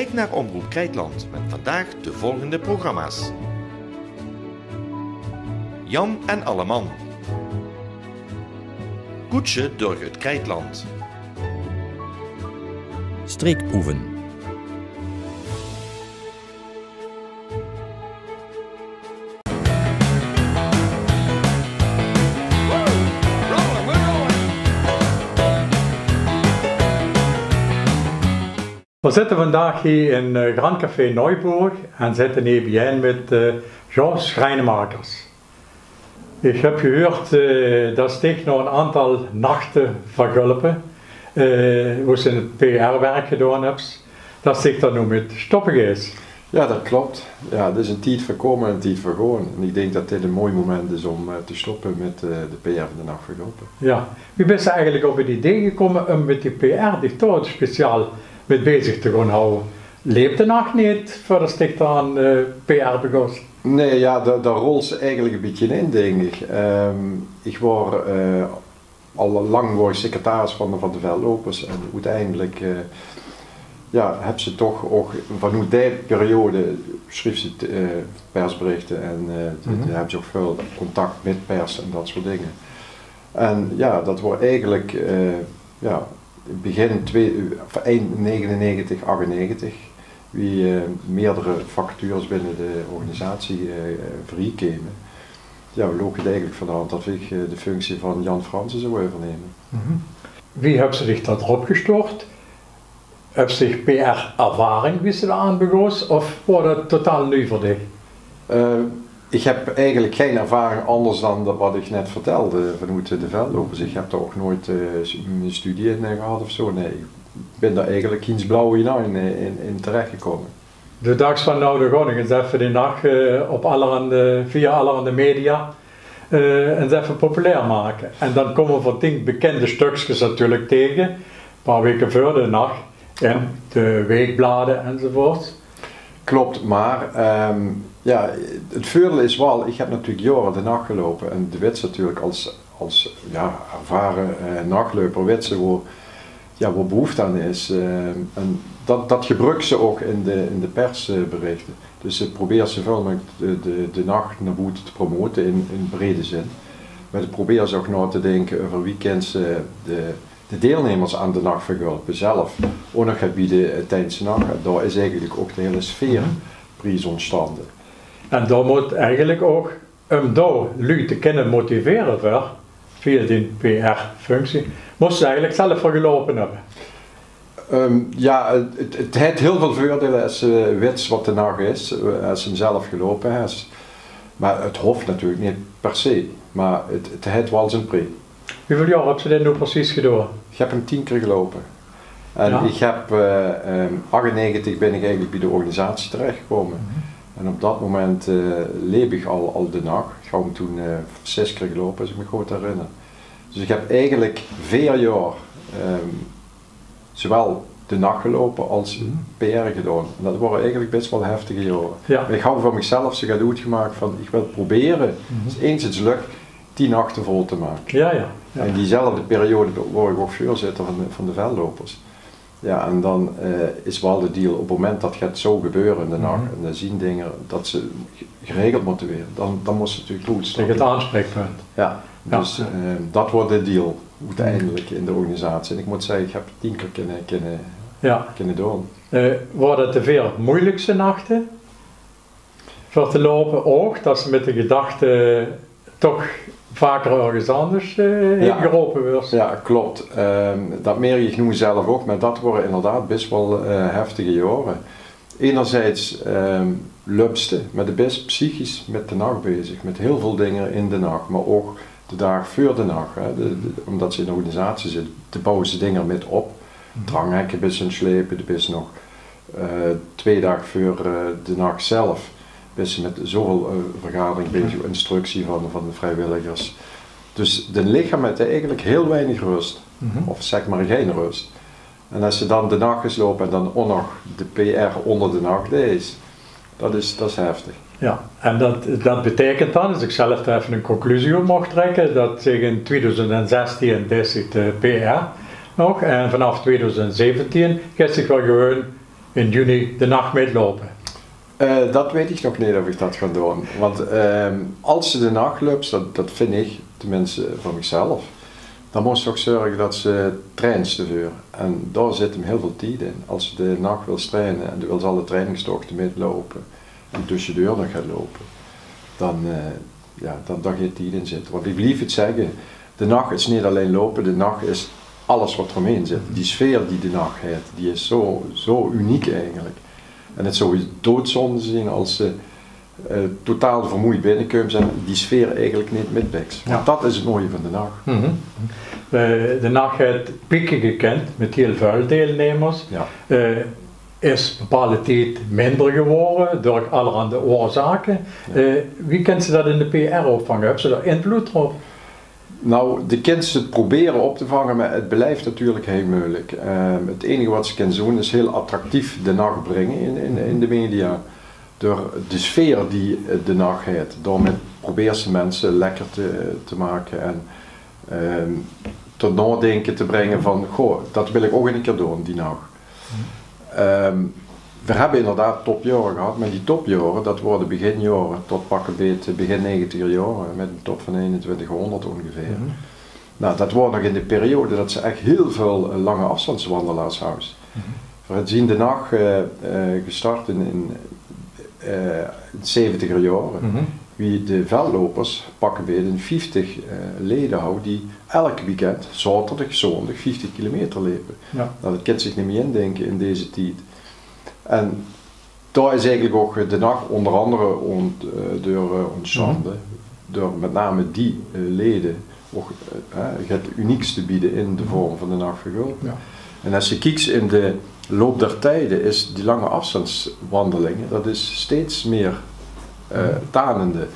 U kijkt naar Omroep Krijtland met vandaag de volgende programma's. Jan en Alleman. Koetsje door het Krijtland. Streekproeven. We zitten vandaag hier in uh, Grand Café Neuburg en zitten nebenbij met uh, Jean Schrijnemakers. Ik heb gehoord uh, dat Stig nog een aantal nachten vergulpen, hoe ze het PR-werk gedaan hebt, dat Stig dat nu met stoppen is. Ja, dat klopt. Ja, het is een tijd voor komen en een tijd voor gewoon. En ik denk dat dit een mooi moment is om te stoppen met de PR van de nacht verlopen. Ja, wie bent eigenlijk op het idee gekomen om met die PR, die toch speciaal met bezig te gaan houden? Leeft de nacht niet voordat ik aan uh, PR begon? Nee, ja, daar, daar rolt ze eigenlijk een beetje in, denk ik. Um, ik word al lang secretaris van de, van de veldlopers en uiteindelijk ja, heb ze toch ook vanuit die periode schreef ze uh, persberichten en uh, mm -hmm. hebben ze ook veel contact met pers en dat soort dingen. En ja, dat wordt eigenlijk ja, begin twee, eind 99, 98, wie meerdere vacatures binnen de organisatie vrijkwamen. Ja, we lopen eigenlijk van de hand dat ik de functie van Jan Fransen zou overnemen. Mm -hmm. Wie heeft zich dat opgestort? Heb zich PR-ervaring wisselen aanbegoos of wordt het totaal nieuw voor dich? Uh, ik heb eigenlijk geen ervaring anders dan wat ik net vertelde vanuit de veldlopers. Ik heb daar ook nooit uh, een studie in gehad of zo. Nee, ik ben daar eigenlijk iets blauw in, in, in, in terechtgekomen. De dag van nou de Groningen eens even die nacht uh, op allerhande, via allerhande media uh, eens even populair maken. En dan komen we van tien bekende stukjes natuurlijk tegen, een paar weken voor de nacht en de weekbladen enzovoort. Klopt, maar um, ja, het voordeel is wel, ik heb natuurlijk jaren de nacht gelopen en de wits natuurlijk als, als ja, ervaren uh, nachtloper ze waar, ja, waar behoefte aan is. Uh, en dat, dat gebruiken ze ook in de, in de persberichten. Dus ze proberen zoveel mogelijk de, de, de nacht naar buiten te promoten in, in brede zin. Maar ze proberen ze ook na te denken over weekends de de deelnemers aan de nachtvergulpen zelf ook nog gaat bieden tijdens de nacht. Daar is eigenlijk ook de hele sfeer prijs ontstanden. En daar moet eigenlijk ook om daar lui te kunnen motiveren voor, via die PR-functie, moest ze eigenlijk zelf voor gelopen hebben. Um, ja, het, het heeft heel veel voordelen als ze weet wat de nacht is, als ze hem zelf gelopen heeft. Maar het hoeft natuurlijk niet per se, maar het, het heeft wel zijn prijs. Hoeveel jaar heb je dit nu precies gedaan? Ik heb hem tien keer gelopen. En ja. ik heb uh, um, 98 ben ik eigenlijk bij de organisatie terechtgekomen. Mm -hmm. En op dat moment uh, leef ik al, al de nacht. Ik heb hem toen uh, zes keer gelopen, als ik me goed herinner. Dus ik heb eigenlijk vier jaar um, zowel de nacht gelopen als -hmm. PR gedaan. En dat waren eigenlijk best wel heftige jaren. Ja. Ik hou van mezelf zo goed gemaakt van ik wil proberen, mm -hmm. als eens het lukt, tien nachten vol te maken. Ja, ja. ja. En diezelfde periode word ik ook voorzitter van de, van de veldlopers. Ja, en dan uh, is wel de deal, op het moment dat het zo gebeuren in de nacht, mm -hmm. en dan zien dingen dat ze geregeld moeten weer, dan, dan moet ze natuurlijk goed Tegen het aanspreekpunt. Ja, dus ja. Uh, dat wordt de deal uiteindelijk in de organisatie. En ik moet zeggen, ik heb tien keer kunnen, kunnen, ja. kunnen doen. Uh, worden het te veel moeilijkste nachten voor te lopen ook, dat ze met de gedachte toch vaker ergens anders uh, ja. wordt. Ja, klopt. Um, dat merk ik nu zelf ook, maar dat worden inderdaad best wel uh, heftige jaren. Enerzijds um, lupste, maar de best psychisch met de nacht bezig, met heel veel dingen in de nacht, maar ook de dag voor de nacht. Hè. De, de, omdat ze in de organisatie zitten, te bouwen ze dingen met op. Dranghekken bis en slepen, de bis nog uh, twee dagen voor de nacht zelf is met zoveel uh, vergadering bezig, instructie van, van de vrijwilligers. Dus de lichaam heeft eigenlijk heel weinig rust, mm -hmm. of zeg maar geen rust. En als je dan de nacht is lopen en dan ook nog de PR onder de nacht is, dat is, dat is heftig. Ja, en dat, dat betekent dan, als ik zelf even een conclusie op mocht trekken, dat zich in 2016 is de PR nog en vanaf 2017 gaat zich wel gewoon in juni de nacht meelopen? Uh, dat weet ik nog niet of ik dat ga doen. Want uh, als ze de nacht loopt, dat, dat vind ik, tenminste van mezelf, dan moet je ook zorgen dat ze traint te. En daar zit hem heel veel tijd in. Als je de nacht wil trainen en je wil alle trainingstochten meelopen en tussendoor nog gaat lopen, dan, uh, ja, dan, dan geen tijd in zitten. Want ik blijf het zeggen, de nacht is niet alleen lopen, de nacht is alles wat eromheen zit. Die sfeer die de nacht heeft, die is zo, zo uniek eigenlijk. En het zou doodzonde zien als ze uh, totaal vermoeid binnenkomen en die sfeer eigenlijk niet metbeks. Want dat is het mooie van de nacht. Mm -hmm. uh, de nacht heeft pieken gekend met heel veel deelnemers. Ja. Uh, is bepaalde tijd minder geworden door allerhande oorzaken. Ja. wie kent ze dat in de PR opvangen? Hebben ze daar invloed op? Nou, de kinderen proberen op te vangen, maar het blijft natuurlijk heel moeilijk. Um, het enige wat ze kunnen doen is heel attractief de nacht brengen in, in, in de media. Door de sfeer die de nacht heeft. Door met ze mensen lekker te, te maken en um, tot nadenken te brengen van, goh, dat wil ik ook een keer doen, die nacht. Um, we hebben inderdaad topjaren gehad, maar die topjaren, dat worden beginjaren tot pakken beet begin 90 jaren, met een top van 2100 ongeveer. Mm -hmm. Nou, dat wordt nog in de periode dat ze echt heel veel lange afstandswandelaars houden. Mm -hmm. We hebben zien de nacht uh, uh, gestart in, in uh, 70er jaren. Mm -hmm. Wie de veldlopers pakken beet een 50 leden houden die elk weekend, zaterdag, zondag, 50 kilometer lopen. Ja. Nou, dat kan zich niet meer indenken in deze tijd. En daar is eigenlijk ook de nacht onder andere ont, uh, door ontstaan, mm -hmm. door met name die leden ook, het uniekste bieden in de vorm van de nachtvergul. Ja. En als je kijkt in de loop der tijden is die lange afstandswandelingen, dat is steeds meer tanende.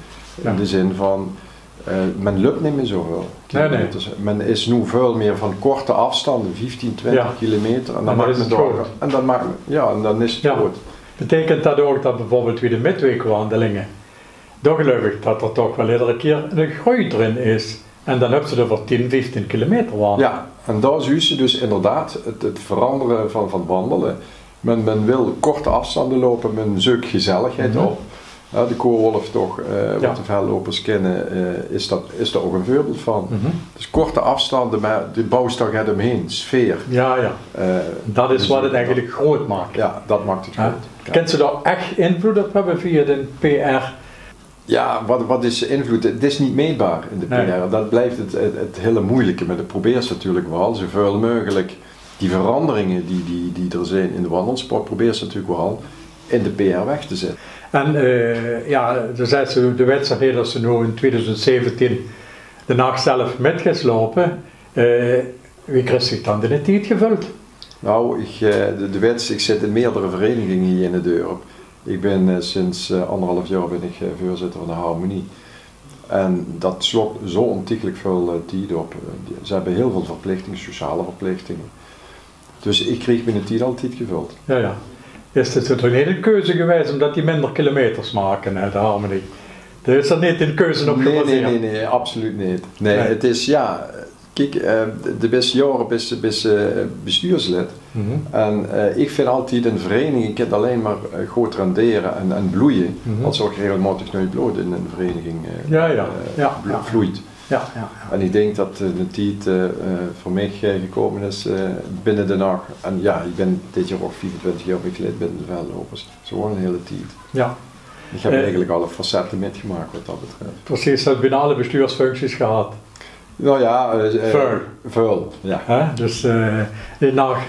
Ja. In de zin van, uh, men lukt niet meer zoveel Nee, nee. Men is nu veel meer van korte afstanden, 15, 20 ja. kilometer. En dan, maakt men door, en dan, maakt, ja, en dan is het ja. goed. Betekent dat ook dat bijvoorbeeld weer de midweekwandelingen, toch gelukkig dat er toch wel iedere keer een groei erin is. En dan hebben ze er voor 10, 15 kilometer wandelen. Ja, en daar zie je dus inderdaad het, het veranderen van, van wandelen. Men, men wil korte afstanden lopen, men zoekt gezelligheid mm -hmm. op. Ja, de koolwolf toch, uh, ja. wat de veldlopers kennen, uh, is, dat, is daar ook een voorbeeld van. Mm -hmm. Dus korte afstanden, maar de bouwstag gaat omheen, sfeer. Ja, ja. Uh, dat is dus wat het eigenlijk groot maakt. Ja, dat maakt het groot. Ja. Kent ze daar echt invloed op hebben via de PR? Ja, wat, wat is invloed? Het is niet meetbaar in de PR. Nee. Dat blijft het, het, het, hele moeilijke. Maar de probeert natuurlijk wel zoveel mogelijk die veranderingen die, die, die er zijn in de wandelsport, probeert ze natuurlijk wel in de PR weg te zetten. En uh, ja, zei ze de wedstrijd dat ze nu in 2017 de nacht zelf met gaat lopen. Uh, wie kreeg zich dan de tijd gevuld? Nou, ik, uh, de, de wets, ik zit in meerdere verenigingen hier in de dorp. Ik ben sinds anderhalf jaar ben ik voorzitter van de Harmonie. En dat slokt zo ontiegelijk veel tijd op. Ze hebben heel veel verplichtingen, sociale verplichtingen. Dus ik kreeg binnen tijd altijd gevuld. Ja, ja is het een keuze geweest omdat die minder kilometers maken uit de Harmony. Er is er niet een keuze op gebaseerd. Nee, nee, nee, nee, absoluut niet. Nee, nee. het is ja, kijk, uh, de beste jaren is, is uh, bestuurslid. Mm -hmm. En uh, ik vind altijd een vereniging, ik kan alleen maar goed renderen en, en bloeien, mm -hmm. als er ook regelmatig nooit bloed in een vereniging ja, ja. Ja, vloeit. Ja, ja, En ik denk dat de tijd uh, voor mij gekomen is uh, binnen de nacht. En ja, ik ben dit jaar ook 24 jaar begeleid binnen de veldlopers. Zo gewoon een hele tijd. Ja. Ik heb uh, eigenlijk alle facetten metgemaakt wat dat betreft. Precies, dat binnen alle bestuursfuncties gehad. Nou ja, vuil. Vuil, ja. Dus de nacht,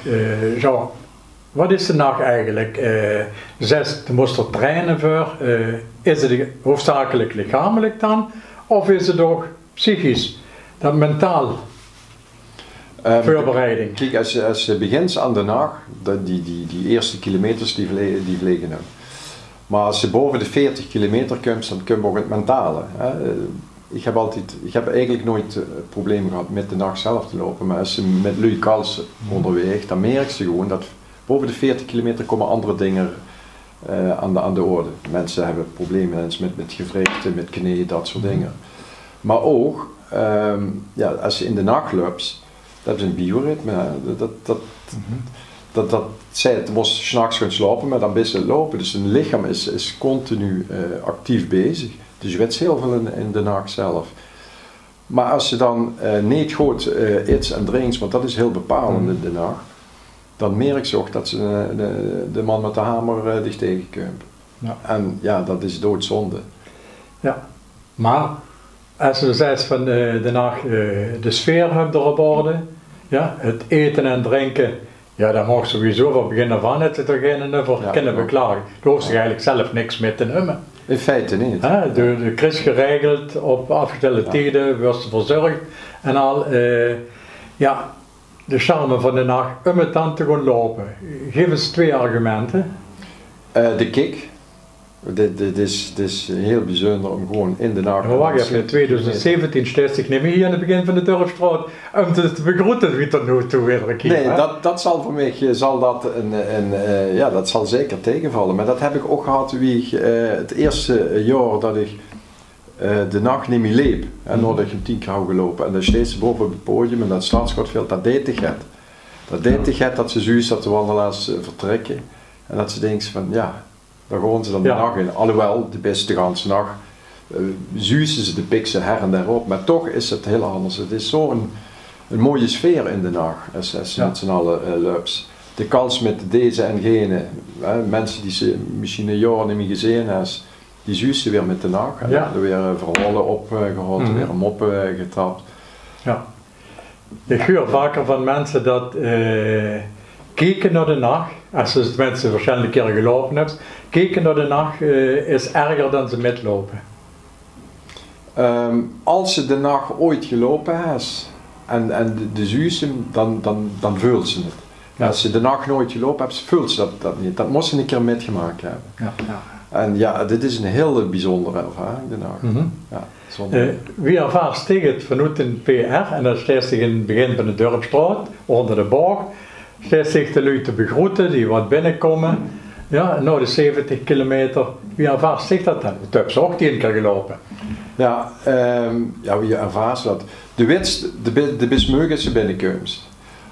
zo. Wat is de nacht eigenlijk? zes, je moest er trainen voor. is het hoofdzakelijk lichamelijk dan? Of is het ook psychisch, dat mentaal um, voorbereiding. Kijk, als, als je begint aan de nacht, die, die, die eerste kilometers die vliegen, die vliegen nou. Maar als je boven de 40 kilometer komt, dan kun je ook het mentale. Hè. Ik heb, altijd, ik heb eigenlijk nooit uh, problemen gehad met de nacht zelf te lopen, maar als je met Louis Kals onderweg, dan merk je gewoon dat boven de 40 kilometer komen andere dingen uh, aan, de, aan de orde. Mensen hebben problemen met, met gewrichten, met knieën, dat soort dingen. Maar ook, um, ja, als je in de nacht loopt, dat is een bioritme. Dat, dat, dat, mm dat, dat zij het moest s'nachts gaan slapen, maar dan best lopen. Dus een lichaam is, is continu eh, actief bezig. Dus je weet heel veel in, in de nacht zelf. Maar als je dan uh, niet goed uh, eet en drinkt, want dat is heel bepalend in de nacht, dan merk je ook dat ze de, de, man met de hamer dicht tegenkomt. Ja. En ja, dat is doodzonde. Ja, maar zegt van de nacht de sfeer hebt erop orde, ja, het eten en drinken ja, dat mag sowieso van begin af aan het er geen voor ja, kunnen beklagen. Daar hoeft zich eigenlijk zelf niks mee te nemen. In feite niet. de, de Chris geregeld, op afgestelde ja. tijden, was verzorgd en al. Uh, ja, de charme van de nacht om het dan te gaan lopen. Geef eens twee argumenten. Uh, de kick. Dit, dit, is, dit is heel bijzonder om gewoon in de nacht... Maar wacht even, in 2017 steeds ik niet meer hier in het begin van de Dorpstraat om te, te begroeten wie tot nu toe keer. Nee, dat, dat zal voor mij zal dat een, een, uh, ja, dat zal zeker tegenvallen. Maar dat heb ik ook gehad wie uh, het eerste jaar dat ik uh, de nacht niet meer leep. En mm. nadat ik een tien keer gelopen en dan steeds boven op het podium en dat staatschottveld, dat deed ik het. Dat deed ik het dat ze zoiets dat de wandelaars vertrekken. En dat ze denken van ja, daar gaan ze dan de nacht in. Alhoewel, de beste ganse nacht uh, ze de piksen her en der op. Maar toch is het heel anders. Het is zo'n een mooie sfeer in de nacht. Als, als ja. met z'n allen uh, De kans met deze en gene, mensen die ze misschien een jaar niet meer gezien hebben, die zussen weer met de nacht. En ja. er weer uh, verhalen opgehaald, mm -hmm. weer een mop getrapt. Ja. Ik hoor vaker van mensen dat kijken naar de nacht, als ze het mensen waarschijnlijk een keer gelopen hebben, kijken naar de nacht uh, is erger dan ze metlopen. Um, als ze de nacht ooit gelopen heeft en, en de, de dan, dan, dan voelt ze het. Ja. Als ze de nacht nooit gelopen hebt, voelt ze dat, dat niet. Dat moest ze een keer metgemaakt hebben. Ja, ja. En ja, dit is een hele bijzondere ervaring, de nacht. Mm -hmm. ja, uh, wie ervaart tegen het vanuit een PR, en dat is in het begin van de dorpstraat, onder de boog, steeds zich de lui te begroeten die wat binnenkomen. Ja, na de 70 kilometer, wie ervaart zich dat dan? Het heb ze ook tien keer gelopen. Ja, ja wie ervaart dat? De winst, de, de bismeug is binnenkomst.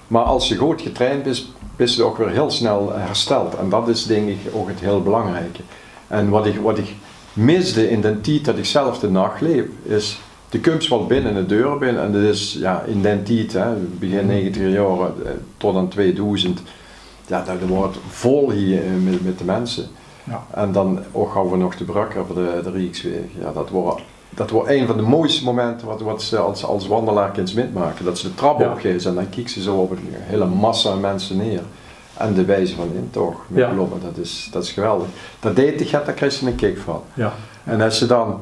Maar als je goed getraind bent, ben je ook weer heel snel hersteld. En dat is denk ik ook het heel belangrijke. En wat ik, wat ik misde in de tijd dat ik zelf de nacht leef, is de komst wel binnen de deur binnen. En dat is ja, in tijd, hè, begin 90 jaren eh, tot aan 2000, ja, dat wordt vol hier eh, met, met de mensen. Ja. En dan ook gaan we nog de brug over de, de Rijksweg. Ja, dat wordt, dat wordt een van de mooiste momenten wat, wat ze als, als wandelaar kunnen maken. Dat ze de trap ja. opgeven en dan kijken ze zo op een hele massa mensen neer. En de wijze van intocht met ja. lopen, dat is, dat is geweldig. Dat deed daar krijg je een kick van. Ja. En als ze dan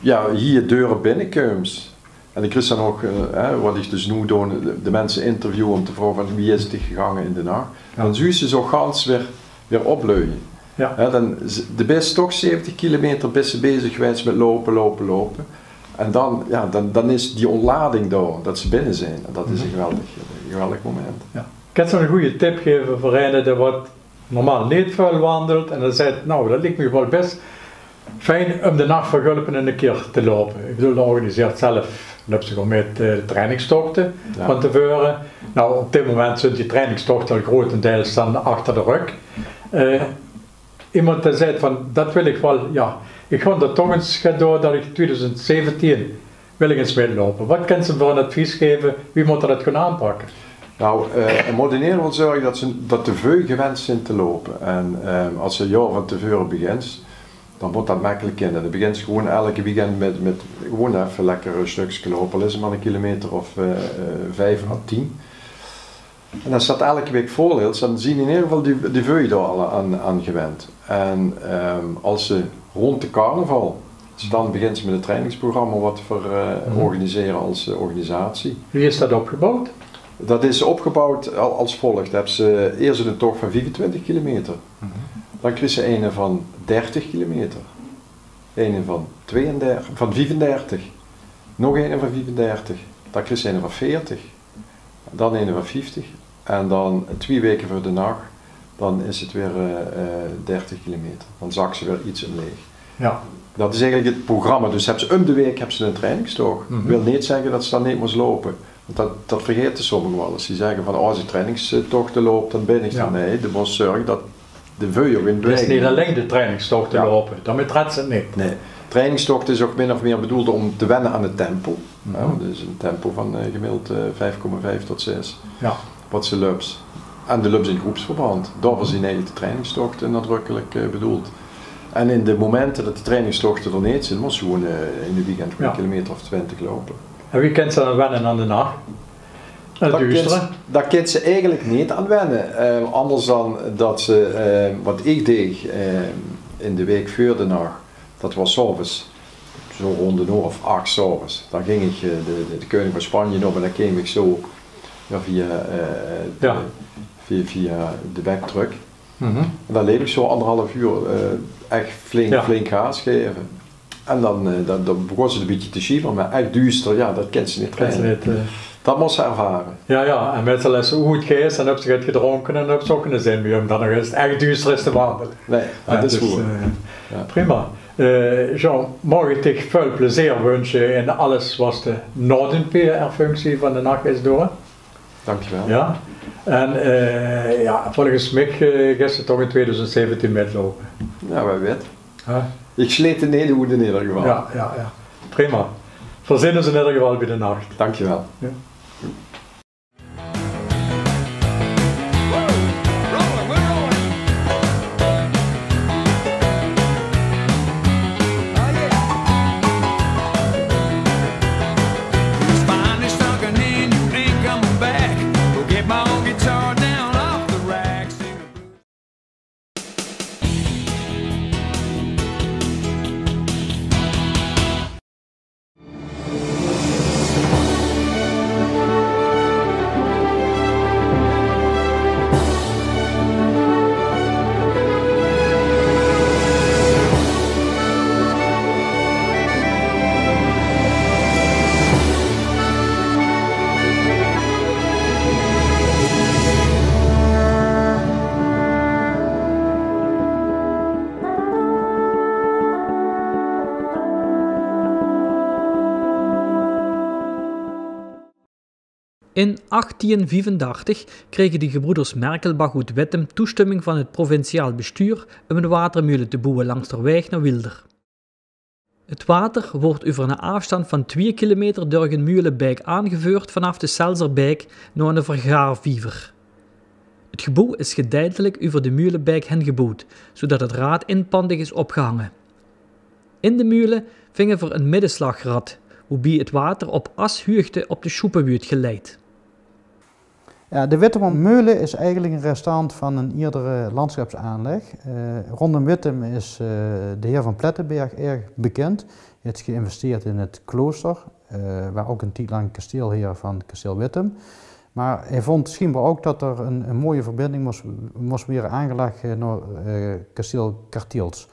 ja, hier deuren binnenkomt. En ik kreeg dan ook, uh, wat ik dus nu doe, de, mensen interviewen om te vragen van wie is het gegaan in de nacht. Ja. Dan zie je zo gans weer, weer opleuien. Ja. dan, de best toch 70 kilometer best bezig geweest met lopen, lopen, lopen. En dan, ja, dan, dan is die ontlading daar, dat ze binnen zijn. En dat is een mhm. geweldig, geweldig moment. Ja. Ik kan zo'n goede tip geven voor een die wat normaal niet veel wandelt. En dan zegt, nou dat lijkt me wel best fijn om de nacht vergulpen en een keer te lopen. Ik bedoel, dat organiseert zelf loop ze gewoon met uh, trainingstochten ja. van tevoren. Nou, op dit moment zijn die trainingstochten al grotendeels dan achter de rug. Uh, iemand zei van, dat wil ik wel, ja, ik ga dat toch eens gaan door dat ik 2017 wil ik eens meelopen. Wat kan ze voor een advies geven? Wie moet er dat gaan aanpakken? Nou, uh, een moderneren wil zorgen dat, ze, dat de veu gewend zijn te lopen. En als ze jaar van tevoren begint, dan wordt dat makkelijk in. Dan begint gewoon elke weekend met, met gewoon even lekker een stukje lopen, is maar een kilometer of uh, vijf à tien. En als dat elke week volhield, dan zien in ieder geval die, die veu daar al aan, aan gewend. En um, als ze rond de carnaval, dus dan begint ze met het trainingsprogramma wat we uh, organiseren als organisatie. Wie is dat opgebouwd? Dat is opgebouwd als volgt. Hebben ze eerst een tocht van 25 kilometer. Mm dan kreeg ze een van 30 kilometer. Een van, 32, van 35. Nog een van 35. Dan kreeg ze een van 40. Dan een van 50. En dan twee weken voor de nacht. Dan is het weer uh, uh, 30 kilometer. Dan zak ze weer iets in leeg. Ja. Dat is eigenlijk het programma. Dus hebben ze om de week hebben ze een trainingstocht. Mm -hmm. wil niet zeggen dat ze dan niet moest lopen. Dat, dat vergeten sommigen wel eens. Die zeggen van als ik trainingstochten loop, dan ben ik Ja. er. Nee, de moet zorgen dat de Het is beweging niet alleen de trainingstocht te Ja. lopen, daarmee trekt ze het niet. Nee, trainingstocht is ook min of meer bedoeld om te wennen aan het tempo. Ja, dus een tempo van eh, gemiddeld eh, 5,5 tot 6. Ja. Wat ze lubs. En de lubs in groepsverband. Daarvoor zijn eigenlijk de trainingstochten nadrukkelijk eh, bedoeld. En in de momenten dat die trainingstochten er niet zijn, moest je gewoon eh, in de weekend gewoon Ja. een kilometer of 20 lopen. En wie kent ze dan wennen aan de nacht? Duisteren. kind- kind ze eigenlijk niet aan wennen. Eh, anders dan dat ze, eh, wat ik deed eh, in de week voor de nacht, dat was s'avonds, zo rond de uur of acht s'avonds. Dan ging ik eh, de, de, de koning van Spanje op en dan kwam ik zo ja, via, eh, Ja. via, via de wegdruk. Mhm. En dan leef ik zo anderhalf uur eh, echt flink, Ja. flink gas geven. En dan, dan, dan begon ze een beetje te schieven, maar echt duister, ja, dat kent ze niet Dat moest ze ervaren. Ja, ja, en met z'n lessen hoe het geest en heb ze het gedronken en heb ze ook een zin meer om dan nog eens het echt te wandelen. Nee, dat Ja, is dus, goed. eh, Ja. Prima. Eh, Jean, mag ik je veel plezier wensen in alles wat de Noorden-PR-functie van de nacht is door. Dankjewel. Ja. En eh, ja, volgens mij uh, ze toch in 2017 metlopen. Ja, wij weten. Huh? Ik sleet de Nederhoed in ieder geval. Ja, ja, ja. Prima. Verzinnen ze in ieder geval bij de nacht. Dankjewel. Finally In 1835 kregen de gebroeders Merkelbach uit Wettem toestemming van het provinciaal bestuur om een watermolen te bouwen langs de weg naar Wilder. Het water wordt over een afstand van 2 kilometer door een mulenbijk aangevoerd vanaf de Selzerbijk naar een vergaarviever. Het gebouw is geleidelijk over de mulenbijk heen gebouwd, zodat het raad inpandig is opgehangen. In de mulen vingen we een middenslagrad, waarbij het water op ashuigte op de schoepenbuurt geleid. Ja, de Wittemmermeulen is eigenlijk een restant van een eerdere landschapsaanleg. Eh, rondom Wittem is eh, de heer van Plettenberg erg bekend. Hij heeft geïnvesteerd in het klooster, eh, waar ook een tijd lang kasteelheer van kasteel Wittem. Maar hij vond schijnbaar ook dat er een, een mooie verbinding moest, moest worden aangelegd naar kasteel Kartiels.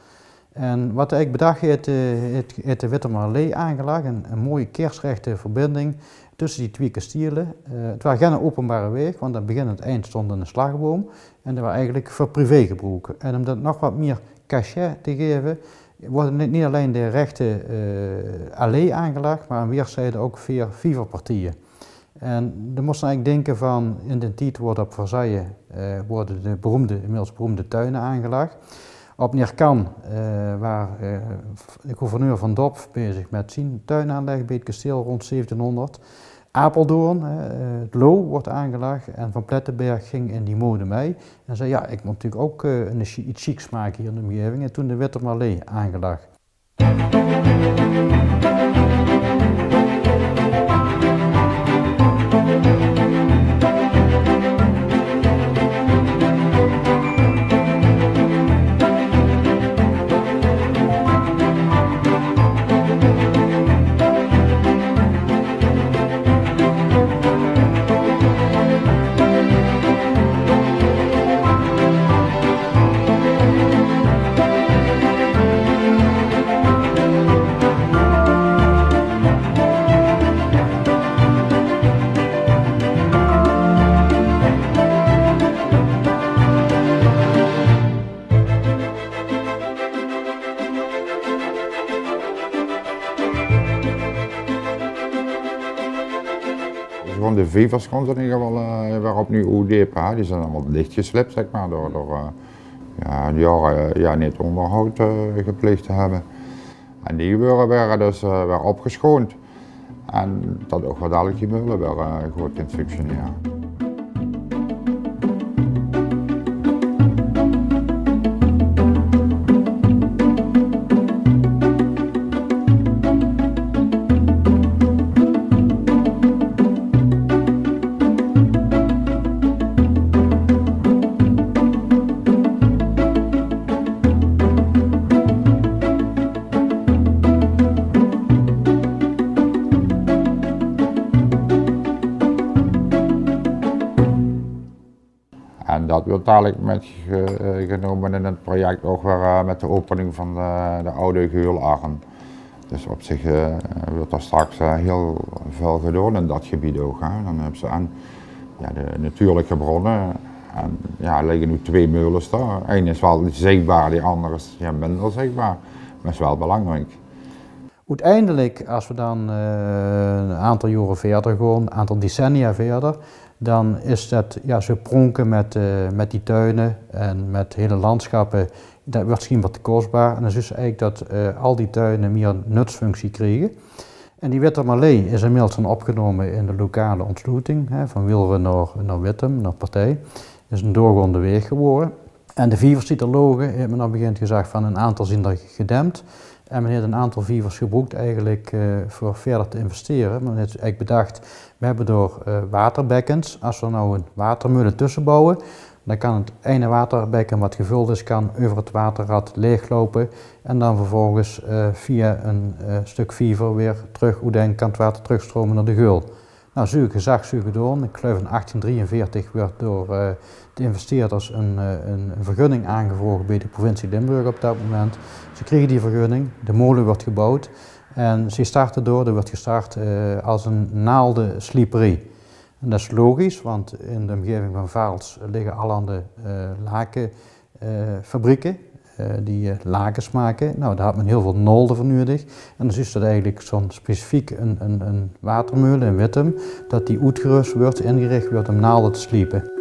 En wat hij bedacht heeft, heeft, de Wittemerlee aangelegd, een, een mooie keersrechte verbinding tussen die twee kastelen. Eh, het was geen openbare weg, want aan begin en het eind stond een slagboom. En dat was eigenlijk voor privégebruik. En om dat nog wat meer cachet te geven, worden niet, alleen de rechte eh, allee aangelegd, maar aan weerszijden ook vier vierpartieën. En dan moesten eigenlijk denken van, in de tijd wordt op Versailles eh, worden de beroemde, inmiddels beroemde tuinen aangelegd. Op Neerkan, eh waar de gouverneur van Dop bezig met zijn tuin aanleggen bij het kasteel rond 1700. Apeldoorn, eh, het Loo wordt aangelegd en Van Plettenberg ging in die mode mee. En zei ja, ik moet natuurlijk ook eh, een, iets chics maken hier in de omgeving. En toen de Wittemerlee aangelegd. Vivers kon ze in ieder geval uh, weer opnieuw uitdiepen. Die zijn allemaal dichtgeslipt, zeg maar, door, door uh, ja, jaren ja, niet onderhoud gepleegd te hebben. En die werden weer, dus weer opgeschoond. En dat ook wel dadelijk die meulen weer goed kunnen functioneren. Met eh, genomen in het project ook weer uh, met de opening van de, de oude geularm. Dus op zich wordt er straks heel veel gedaan in dat gebied ook. Hè. Dan hebben ze aan ja, de natuurlijke bronnen. En ja, er liggen nu twee meulens daar. Eén is wel zichtbaar, die andere is ja, minder zichtbaar. Maar is wel belangrijk. Uiteindelijk, als we dan een aantal jaren verder gaan, een aantal decennia verder, dan is dat ja, zo pronken met, uh, met die tuinen en met hele landschappen, dat wordt misschien wat te kostbaar. En dan is dus eigenlijk dat uh, al die tuinen meer nutsfunctie kregen. En die Wittermallee is inmiddels dan opgenomen in de lokale ontsluiting, hè, van Wilre naar, naar Wittem, naar Partij. is een doorgaande weg geworden. En de vierversitologen hebben dan begint gezegd van een aantal zijn er gedempt. En men heeft een aantal vivers gebruikt eigenlijk uh, voor verder te investeren. Men heeft bedacht, we hebben door uh, waterbekkens, als we nou een watermolen tussen bouwen, dan kan het ene waterbekken wat gevuld is, kan over het waterrad leeglopen en dan vervolgens uh, via een stuk viver weer terug, hoe denk kan het water terugstromen naar de geul. Nou, zo gezag, zo gedaan. Ik geloof in 1843 werd door de investeerders een, een, een vergunning aangevraagd bij de provincie Limburg op dat moment. Ze kregen die vergunning, de molen wordt gebouwd en ze starten door, er wordt gestart uh, als een naaldenslieperie. En dat is logisch, want in de omgeving van Vaals liggen allerhande uh, lakenfabrieken uh, die lakens maken. Nou, daar had men heel veel nolden voor nodig. En dus is dat eigenlijk zo'n specifiek een, een, een watermeulen in Wittem, dat die uitgerust wordt, ingericht wordt om naalden te sliepen.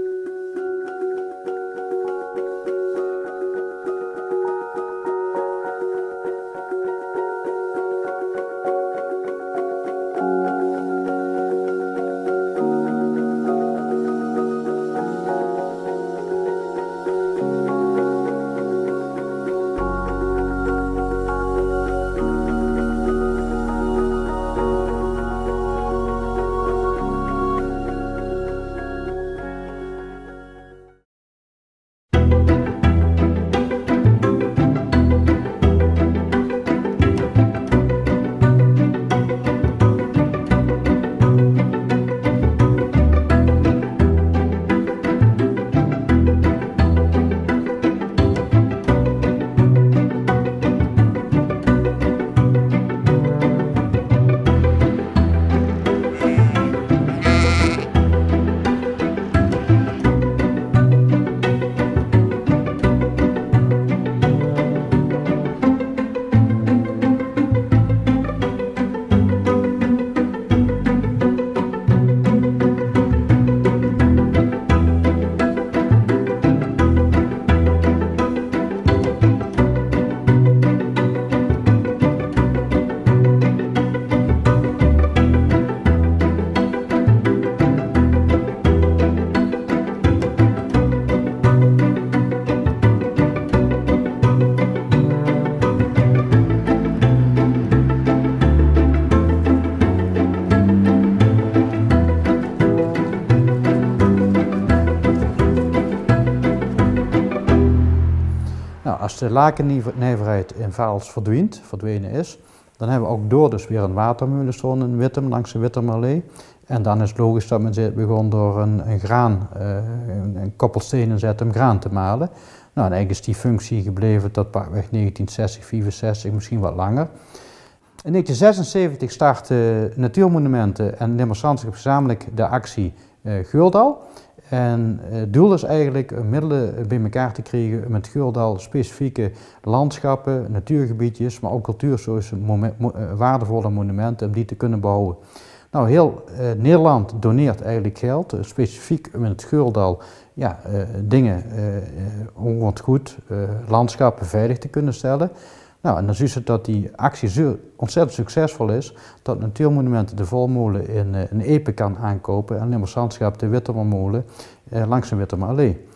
Als de lakennijverheid in Vaals verdwijnt, verdwenen is, dan hebben we ook door dus weer een watermeulenstoon in Wittem, langs de Wittemallee. En dan is het logisch dat men begon door een, een graan, uh, een koppelstenen zet om graan te malen. Nou, en eigenlijk is die functie gebleven tot pakweg 1960, 64, misschien wat langer. In 1976 startte Natuurmonumenten en Limmersandschappen gezamenlijk de actie uh, Geurdal. En het doel is eigenlijk middelen bij elkaar te krijgen met Geurdal specifieke landschappen, natuurgebiedjes, maar ook cultuursoorten, waardevolle monumenten om die te kunnen bouwen. Nou, heel eh, Nederland doneert eigenlijk geld, eh, specifiek in het Geuldal, ja, eh, dingen eh, eh, om het goed, eh, landschappen veilig te kunnen stellen. Nou, en dan zie je dat die actie zo ontzettend succesvol is, dat Natuurmonument de Volmolen in, eh, in Epe kan aankopen en Limburgs Landschap de Wittemermolen eh, langs de Wittemerallee.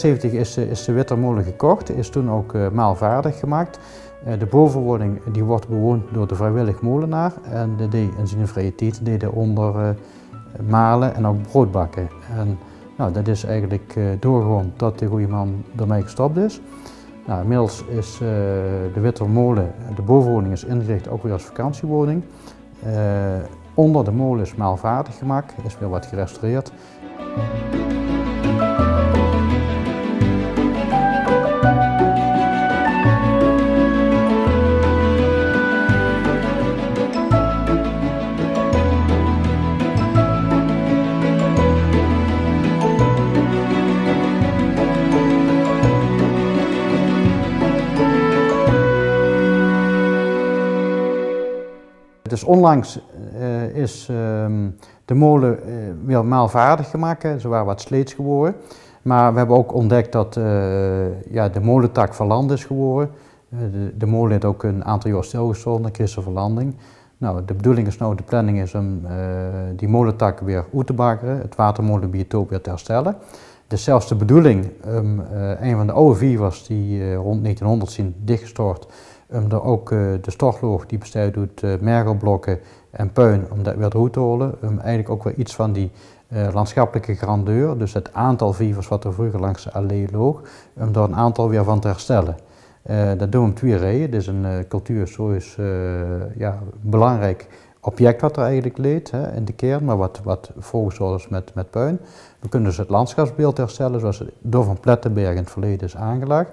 1976 is, de- is de Wittermolen gekocht, is toen ook eh, maalvaardig gemaakt. Eh, de bovenwoning die wordt bewoond door de vrijwillig molenaar en de vrije tijd deed onder eh, malen en ook brood bakken. En nou, dat is eigenlijk eh doorgewoon tot de goede man ermee gestopt is. Nou, inmiddels is eh, de Wittermolen, de bovenwoning is ingericht ook weer als vakantiewoning. Eh, onder de molen is maalvaardig gemaakt, is weer wat gerestaureerd. Dus onlangs eh, is ehm, de molen eh, weer maalvaardig gemaakt. hè. Ze waren wat sleets geworden. Maar we hebben ook ontdekt dat eh, ja, de molentak verland is geworden. De, de molen heeft ook een aantal jaar stilgestaan, een Christen verlanding. Nou, de bedoeling is nou, de planning is om eh, die molentak weer uit te bakkeren, het watermolenbiotoop weer te herstellen. Is zelfs de bedoeling een van de oude vivers die eh, rond 1900 zijn dichtgestort, om er ook eh, de stortloog die bestaat uit eh, mergelblokken en puin, om dat weer eruit te halen. Om eigenlijk ook weer iets van die eh, landschappelijke grandeur, dus het aantal vivers wat er vroeger langs de allee loog, om daar een aantal weer van te herstellen. Dat doen we om twee redenen. Het is een uh, cultuurhistorisch uh, ja, belangrijk object wat er eigenlijk leed hè, in de kern, maar wat, wat volgezorgd is met, met puin. We kunnen dus het landschapsbeeld herstellen zoals het door Van Plettenberg in het verleden is aangelegd.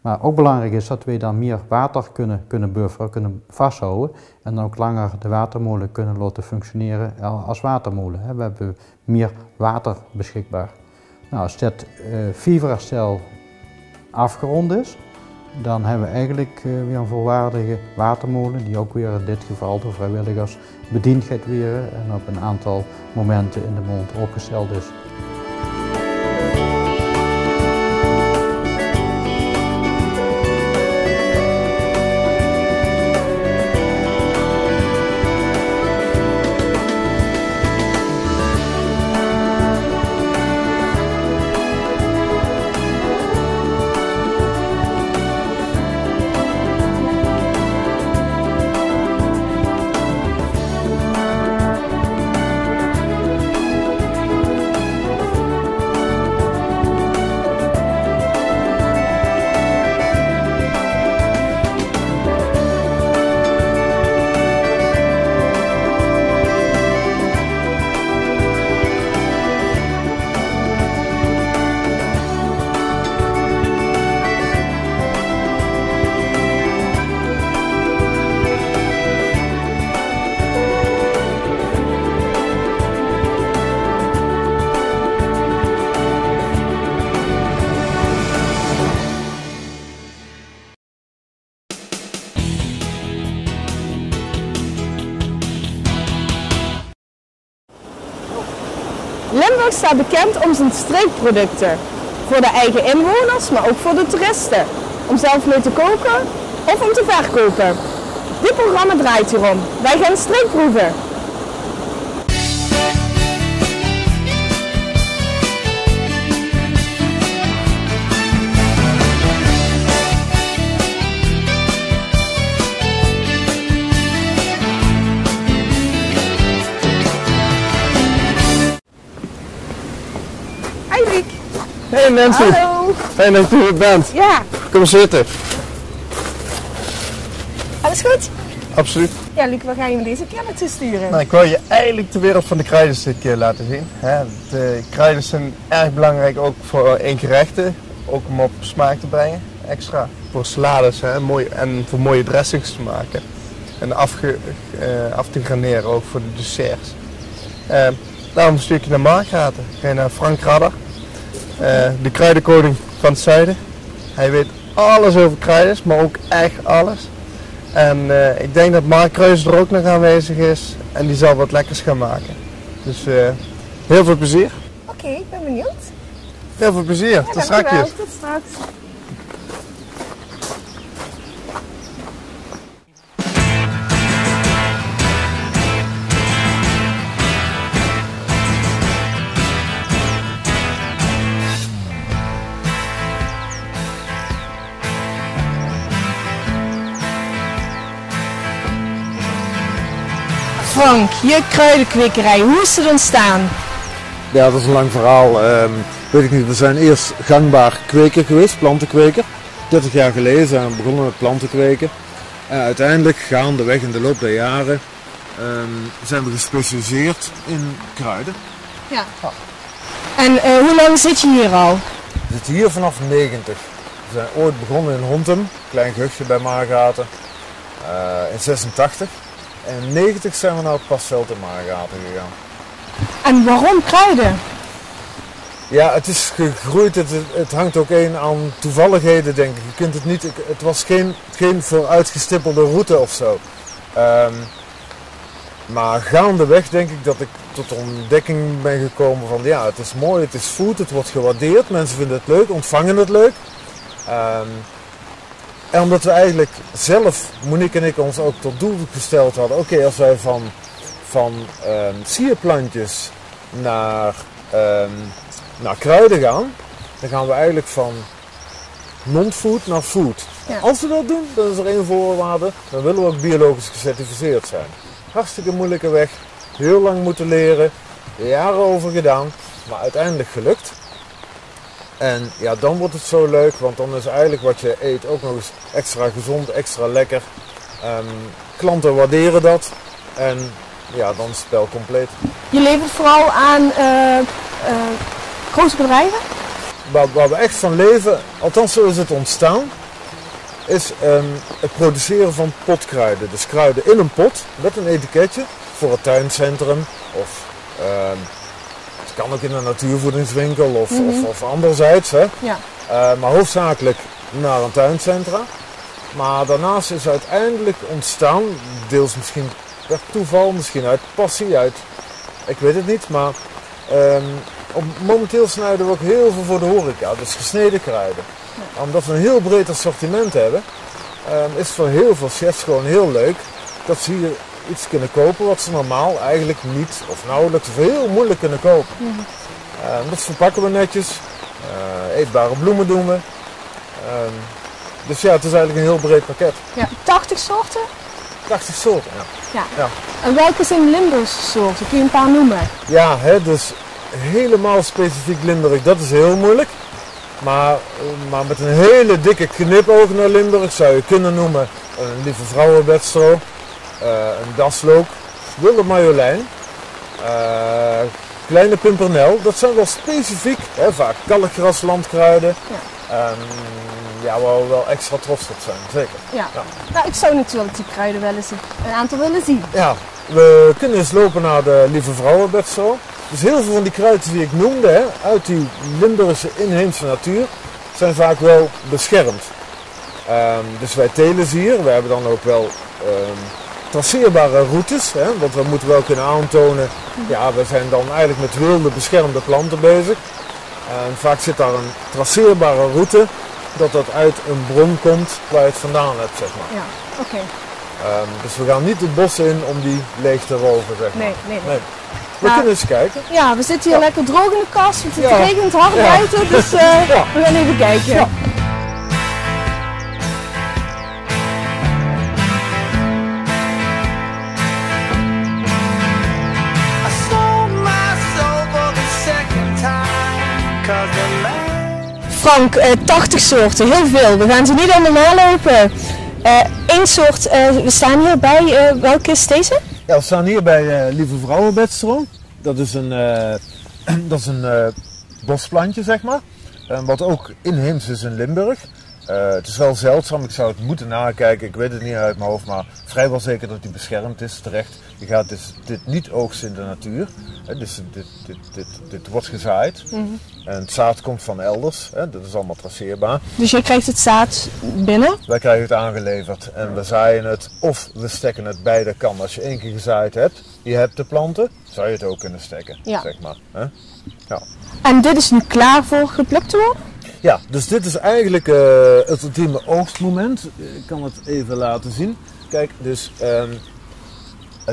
Maar ook belangrijk is dat we dan meer water kunnen, kunnen bufferen, kunnen vasthouden en dan ook langer de watermolen kunnen laten functioneren als watermolen. We hebben meer water beschikbaar. Nou, als dit uh, vierherstel afgerond is, dan hebben we eigenlijk uh, weer een volwaardige watermolen die ook weer in dit geval door vrijwilligers bediend gaat worden en op een aantal momenten in de mond opgesteld is. Limburg staat bekend om zijn streekproducten. Voor de eigen inwoners, maar ook voor de toeristen. Om zelf mee te koken of om te verkopen. Dit programma draait hierom. Wij gaan streekproeven. Hey Nancy, Hallo. fijn dat je er bent. Ja, Kom zitten. alles goed? Absoluut. Ja, Luc, waar ga je me deze keer naartoe sturen? Nou, ik wil je eigenlijk de wereld van de kruiden een stukje laten zien. De kruiden zijn erg belangrijk ook voor één gerechten. Ook om op smaak te brengen. Extra voor salades hè, mooi, en voor mooie dressings te maken. En afge, eh, af te garneren ook voor de desserts. Eh, daarom een stukje naar Margraten. Ga je naar Frank Radder. Eh, de kruidenkoning van het zuiden. Hij weet alles over kruiden, maar ook echt alles. En eh, ik denk dat Mark Kruijs er ook nog aanwezig is en die zal wat lekkers gaan maken. Dus eh, heel veel plezier. Oké, ik ben benieuwd. Heel veel plezier. Ja, Tot straks. Tot straks. Frank, je kruidenkwekerij, hoe is het ontstaan? Ja, dat is een lang verhaal. Ehm, weet ik niet. We zijn eerst gangbaar kweker geweest, plantenkweker. 30 jaar geleden zijn we begonnen met planten kweken. En uiteindelijk, gaandeweg in de loop der jaren, ehm, zijn we gespecialiseerd in kruiden. Ja. En eh, hoe lang zit je hier al? We zitten hier vanaf 90. We zijn ooit begonnen in Hontem, klein gehuchtje bij Margaten, eh, in 86. En in 90 zijn we naar het pasveld in Margaten gegaan. En waarom kruiden? Ja, het is gegroeid. Het, het hangt ook een aan toevalligheden, denk ik. Je kunt het niet. Het was geen, geen vooruitgestippelde route of zo. Ehm, maar gaandeweg denk ik dat ik tot de ontdekking ben gekomen van ja, het is mooi, het is food, het wordt gewaardeerd, mensen vinden het leuk, ontvangen het leuk. Ehm, en omdat we eigenlijk zelf, Monique en ik, ons ook tot doel gesteld hadden, oké, als wij van, van ehm, sierplantjes naar, ehm, naar kruiden gaan, dan gaan we eigenlijk van non-food naar food. Ja. Als we dat doen, dan is er één voorwaarde, dan willen we ook biologisch gecertificeerd zijn. Hartstikke moeilijke weg, heel lang moeten leren, jaren over gedaan, maar uiteindelijk gelukt. En ja, dan wordt het zo leuk, want dan is eigenlijk wat je eet ook nog eens extra gezond, extra lekker. Ehm, klanten waarderen dat en ja, dan is het spel compleet. Je levert vooral aan eh, grote bedrijven? Waar, waar we echt van leven, althans zo is het ontstaan, is ehm, het produceren van potkruiden. Dus kruiden in een pot met een etiketje voor het tuincentrum of ehm, kan ook in een natuurvoedingswinkel of, Mhm. of, of anderzijds. Hè. Ja. Eh, maar hoofdzakelijk naar een tuincentra. Maar daarnaast is uiteindelijk ontstaan, deels misschien per toeval, misschien uit passie, uit, ik weet het niet, maar ehm, op, momenteel snijden we ook heel veel voor de horeca, dus gesneden kruiden. Omdat we een heel breed assortiment hebben, ehm, is het voor heel veel chefs gewoon heel leuk dat ze hier iets kunnen kopen wat ze normaal eigenlijk niet of nauwelijks of heel moeilijk kunnen kopen. Ehm, dat verpakken we netjes. Eh, eetbare bloemen doen we. Ehm, dus ja, het is eigenlijk een heel breed pakket. Ja, 80 soorten? 80 soorten, ja. Ja. Ja, En welke zijn Limburgse soorten? Kun je een paar noemen? ja hè, dus helemaal specifiek Limburg, dat is heel moeilijk. Maar, maar met een hele dikke knipoog naar Limburg zou je kunnen noemen een lieve vrouwenbedstro, een daslook, wilde marjolein, eh, kleine pimpernel. Dat zijn wel specifiek, hè, vaak kalkgraslandkruiden. Ehm, ja, waar we wel extra trots op zijn, zeker. Ja. Nou, ik zou natuurlijk die kruiden wel eens een aantal willen zien. Ja, we kunnen eens lopen naar de Lieve Vrouwenbedstro. Dus heel veel van die kruiden die ik noemde, hè, uit die Limburgse inheemse natuur, zijn vaak wel beschermd. Ehm, dus wij telen ze hier. We hebben dan ook wel ehm, traceerbare routes, hè, want we moeten wel kunnen aantonen, ja, we zijn dan eigenlijk met wilde beschermde planten bezig. En vaak zit daar een traceerbare route, dat dat uit een bron komt waar je het vandaan hebt, zeg maar. Ja, oké. Ehm, dus we gaan niet het bos in om die leeg te roven, zeg maar. Nee, nee, nee. We Nou, kunnen eens kijken. Ja, we zitten hier lekker droog in de kast, want het Ja. regent hard buiten, dus Ja. we gaan even kijken. Frank, eh 80 soorten, heel veel. We gaan ze niet allemaal lopen. Eén soort, eh, we staan hier bij, eh, welke is deze? Ja, we staan hier bij eh, Lieve Vrouwenbedstroom. Dat is een, eh, dat is een eh, bosplantje, zeg maar. Eh, wat ook inheems is in Limburg. Eh, het is wel zeldzaam, ik zou het moeten nakijken. Ik weet het niet uit mijn hoofd, maar vrijwel zeker dat hij beschermd is, terecht. Je gaat dus dit niet oogsten in de natuur. Hè, dus dit, dit, dit, dit wordt gezaaid. En het zaad komt van elders. Hè, dat is allemaal traceerbaar. Dus je krijgt het zaad binnen. Wij krijgen het aangeleverd en we zaaien het of we stekken het bij de kan. Als je één keer gezaaid hebt, je hebt de planten, zou je het ook kunnen stekken, Ja. zeg maar. Hè? Ja. En dit is nu klaar voor geplukt te worden? Ja, dus dit is eigenlijk eh, het ultieme oogstmoment. Ik kan het even laten zien. Kijk, dus ehm,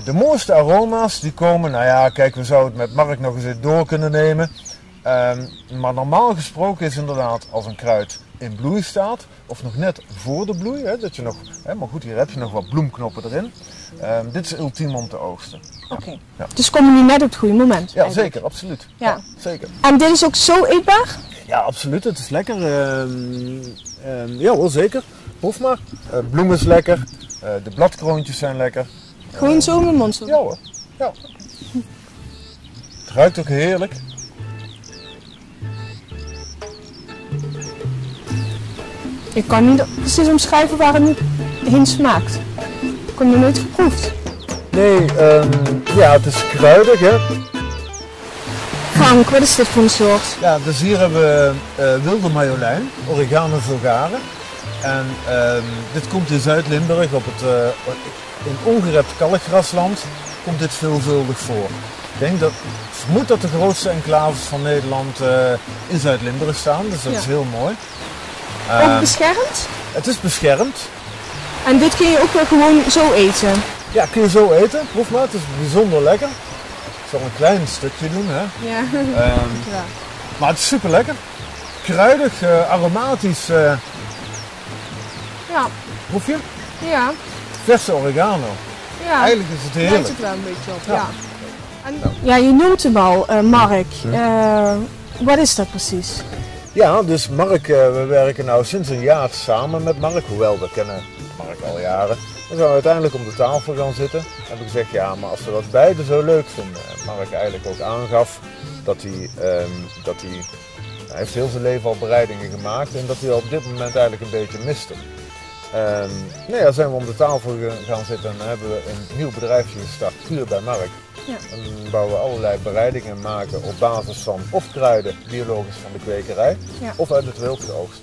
de mooiste aroma's die komen, nou ja, kijk, we zouden het met Mark nog eens door kunnen nemen. Ehm, maar normaal gesproken is inderdaad als een kruid in bloei staat, of nog net voor de bloei, hè, dat je nog, hè, maar goed, hier heb je nog wat bloemknoppen erin. Ehm, dit is ultiem om te oogsten. Oké. Ja. Dus komen nu net op het goede moment? Ja, eigenlijk. zeker, absoluut. Ja. zeker. En dit is ook zo eetbaar? Ja, absoluut. Het is lekker. ehm, ehm, ja, wel zeker. Proef maar. Eh, bloem is lekker. Eh, de bladkroontjes zijn lekker. Gewoon zo mond? Zo. Ja hoor. Ja. Het ruikt ook heerlijk. Ik kan niet precies omschrijven waar het nu heen smaakt. Ik heb het nog nooit geproefd. Nee, ehm, ja, het is kruidig hè. Wat is dit voor een soort? Ja, dus hier hebben we eh, wilde marjolein, oregano vulgare. En ehm, dit komt in Zuid-Limburg op het eh, in ongerept kalkgrasland komt dit veelvuldig voor. Ik denk dat, ik vermoed dat de grootste enclaves van Nederland eh, in Zuid-Limburg staan, dus dat Ja. is heel mooi. Ook Ehm, beschermd? het is beschermd. En dit kun je ook gewoon zo eten? Ja, kun je zo eten. Proef maar, het is bijzonder lekker. Ik zal een klein stukje doen, hè. Ja. Ehm, Ja. maar het is super lekker. Kruidig, eh, aromatisch. eh, Ja. proef je? Ja. Verse oregano. ja. Eigenlijk is het Lijkt heerlijk. het wel een beetje op, Ja. ja. En, ja, je noemt hem al, eh, Mark. Wat is dat precies? Ja, dus Mark, eh, we werken nou sinds een jaar samen met Mark. Hoewel, we kennen Mark al jaren. We zijn uiteindelijk om de tafel gaan zitten. En we gezegd, ja, maar als we dat beide zo leuk vinden. En Mark eigenlijk ook aangaf dat hij, ehm, dat hij, hij heeft heel zijn leven al bereidingen gemaakt. En dat hij op dit moment eigenlijk een beetje miste. Ehm nou ja, zijn we om de tafel gaan zitten en hebben we een nieuw bedrijfje gestart, puur bij Mark. Ja. En waar we allerlei bereidingen maken op basis van of kruiden, biologisch van de kwekerij, Ja. of uit het wild geoogst.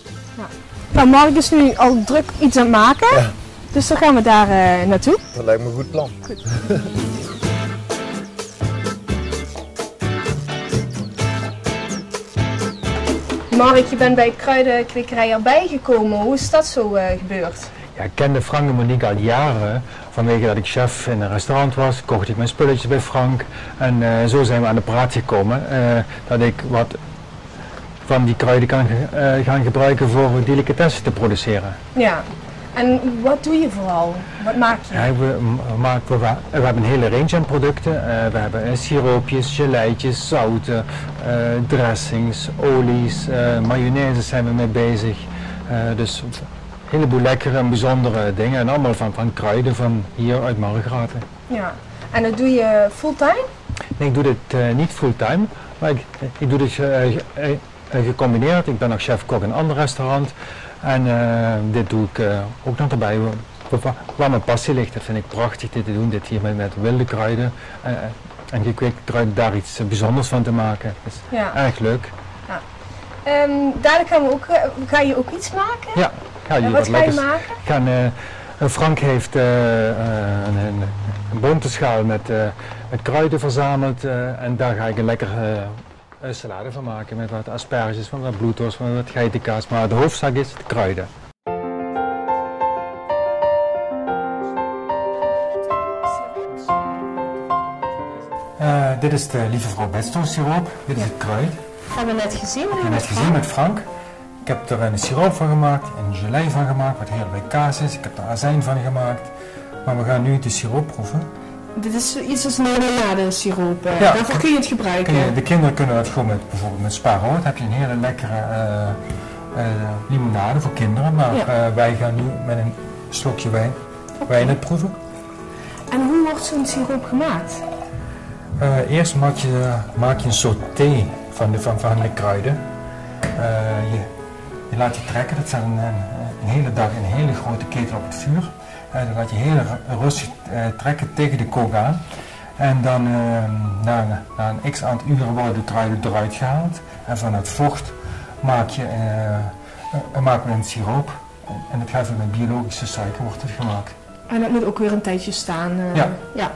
Nou, Mark is nu al druk iets aan het maken. Ja. Dus dan gaan we daar eh, naartoe. Dat lijkt me een goed plan. Mark, je bent bij kruidenkwekerij erbij gekomen. Hoe is dat zo eh, gebeurd? Ja, ik kende Frank en Monique al jaren. Vanwege dat ik chef in een restaurant was, kocht ik mijn spulletjes bij Frank. En eh, zo zijn we aan de praat gekomen eh, dat ik wat van die kruiden kan eh, gaan gebruiken voor delicatessen te produceren. Ja. En wat doe je vooral? Wat maak je? Ja, we, maken, we, we hebben een hele range aan producten. Eh, we hebben eh, siroopjes, geleitjes, zouten, eh, dressings, olies, eh mayonaise zijn we mee bezig. Dus een heleboel lekkere en bijzondere dingen. En allemaal van, van kruiden van hier uit Margraten. Ja. En dat doe je fulltime? Nee, ik doe dit niet fulltime, maar ik, ik doe dit ge- gecombineerd. Ik ben nog chef-kok in een ander restaurant. En eh, dit doe ik eh, ook nog erbij. Wa- wa- Waar mijn passie ligt, dat vind ik prachtig dit te doen. Dit hier met, met wilde kruiden. eh, en gekweekte kruiden, daar iets bijzonders van te maken. Dat is Ja. erg leuk. Ehm dadelijk gaan we ook, ga je ook iets maken? Ja, ga je wat wat ga je lekkers maken? gaan. Frank heeft een, een, een bonte schaal met, met kruiden verzameld en daar ga ik een lekker salade van maken met wat asperges, van wat bloedworst, van wat geitenkaas. Maar de hoofdzaak is de kruiden. Eh, dit is de lieve vrouw Bedstone siroop. Dit is het kruid. Hebben we net gezien. Ik heb net gezien met Frank. Ik heb er een siroop van gemaakt, een gelei van gemaakt, wat heel bij kaas is. Ik heb er azijn van gemaakt. Maar we gaan nu de siroop proeven. Dit is iets als een limonade siroop. eh. Ja. Daarvoor kun je het gebruiken. Je- de kinderen kunnen het gewoon met bijvoorbeeld met spaarrood heb je een hele lekkere eh, eh, limonade voor kinderen. Maar Ja. wij gaan nu met een slokje wijn, wijn het proeven. En hoe wordt zo'n siroop gemaakt? Eerst maak je, maak je een sauté van de, van, van de kruiden. Je, je laat je trekken, dat zijn een, een, een hele dag in een hele grote ketel op het vuur. En dan laat je heel ru- rustig eh, trekken tegen de kook aan. En dan eh, na, na een x aantal uren worden de kruiden eruit gehaald. En van het vocht maak je, eh, eh, maken we een siroop. En dat gaat weer met biologische suiker wordt het gemaakt. En dat moet ook weer een tijdje staan. Ja. ja.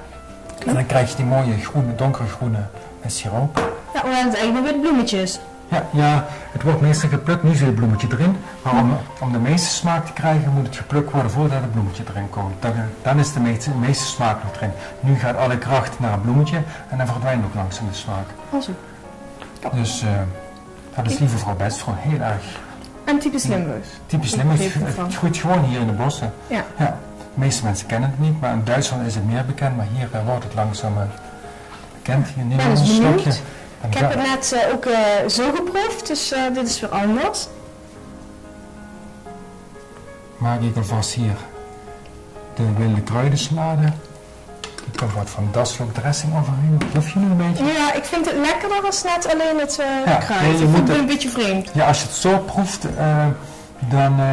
En dan krijg je die mooie groene, donkere groene eh, siroop. Ja, maar het eigenlijk met bloemetjes. Ja, ja, het wordt meestal geplukt, nu zit het bloemetje erin. Maar om, om de meeste smaak te krijgen moet het geplukt worden voordat het bloemetje erin komt. Dan, dan is de meeste, meeste smaak nog erin. Nu gaat alle kracht naar het bloemetje en dan verdwijnt ook langzaam de smaak. Oh, zo. Dus eh, dat is lieve vrouw best gewoon heel erg En typisch Limburgs. typisch ervan. Het groeit gewoon hier in de bossen. Ja. ja. De meeste mensen kennen het niet, maar in Duitsland is het meer bekend. Maar hier eh, wordt het langzaam eh, bekend. Hier je dat een slokje. Ik heb het net eh, ook eh, zo geproefd, dus eh, dit is weer anders. maak ik alvast hier de wilde kruidensalade. Ik kan wat van daslook dressing overheen. Proef je nu een beetje? Ja, ik vind het lekkerder als net alleen het eh Ja, kruid. nee, ik het een beetje vreemd. Ja, als je het zo proeft, dan eh,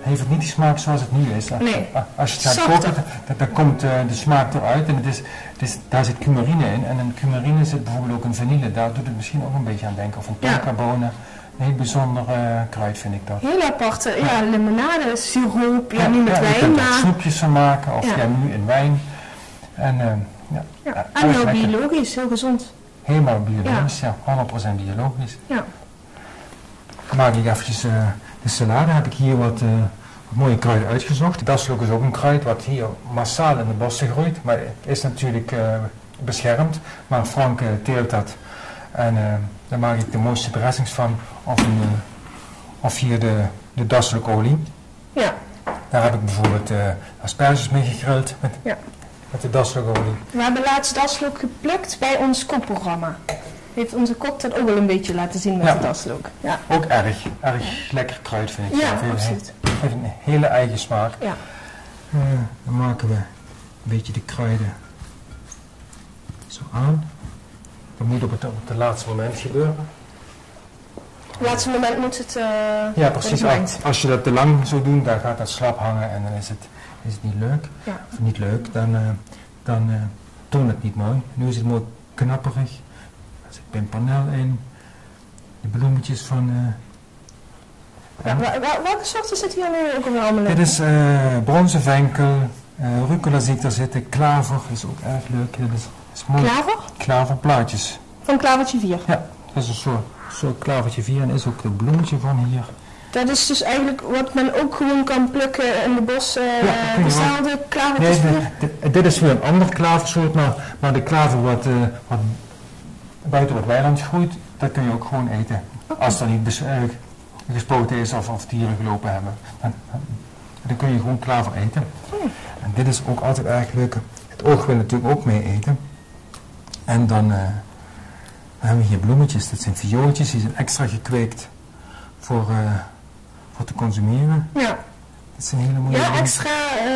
heeft het niet die smaak zoals het nu is. Nee. Als je het gaat koken, dan, komt eh, de smaak eruit. En het is, het is, daar zit cumarine in. En in cumarine zit bijvoorbeeld ook een vanille. Daar doet het misschien ook een beetje aan denken. Of een Ja. tonkabonen. Een heel bijzonder eh, kruid vind ik dat. Heel apart. eh, Ja, limonade, siroop, ja, niet met je wijn, kunt er maar... snoepjes van maken. Of Ja. ja. nu in wijn. En ja, Ja, ja, en heel biologisch, heel gezond. Helemaal biologisch, ja. 100% biologisch. Ja. Maak ik eventjes de salade. Heb ik hier wat, eh, wat mooie kruiden uitgezocht. Daslook is ook een kruid wat hier massaal in de bossen groeit. Maar is natuurlijk eh, beschermd. Maar Frank teelt dat. En eh, daar maak ik de mooiste dressings van. Of, een, of hier de, de. Ja. Daar heb ik bijvoorbeeld asperges mee gegrild met, Ja. met de daslookolie. We hebben laatst daslook geplukt bij ons kookprogramma. Heeft onze kok dat ook wel een beetje laten zien met Ja. de daslook. Ja. Ook erg, erg lekker kruid vind ik. Ja, zelf. Heeft- absoluut. Heeft een hele eigen smaak. Ja. Eh, dan maken we een beetje de kruiden zo aan. Dat moet op het, op het laatste moment gebeuren. Het laatste moment moet het... eh, Ja, precies. Als, je dat te lang zou doen, dan gaat dat slap hangen en dan is het, is het niet leuk. Ja. Of niet leuk, dan, eh dan toont het niet mooi. Nu is het mooi knapperig. Er zit pimpernel in. De bloemetjes van... eh, Ja, welke soorten zitten hier nu ook allemaal in? Dit is eh bronzen venkel, eh rucola zie ik daar zitten, klaver is ook erg leuk. Dit is, is mooi. Klaver? Klaverplaatjes. Van klavertje 4. Ja, dat is een soort, soort klavertje 4 en is ook een bloemetje van hier. Dat is dus eigenlijk wat men ook gewoon kan plukken in de bos. eh Ja, dezelfde klavertjes Nee, 4. dit, dit- dit is weer een ander klaversoort, maar, maar de klaver wat, wat buiten het weiland groeit, dat kun je ook gewoon eten. Als dat niet eh, gespoten is of, of dieren gelopen hebben. Dan, dan kun je gewoon klaver eten. En dit is ook altijd erg leuk. Het oog wil natuurlijk ook mee eten. En dan, eh, dan hebben we hier bloemetjes. Dat zijn viooltjes, die zijn extra gekweekt voor, eh, voor te consumeren. Ja, Dat zijn hele mooie ja extra.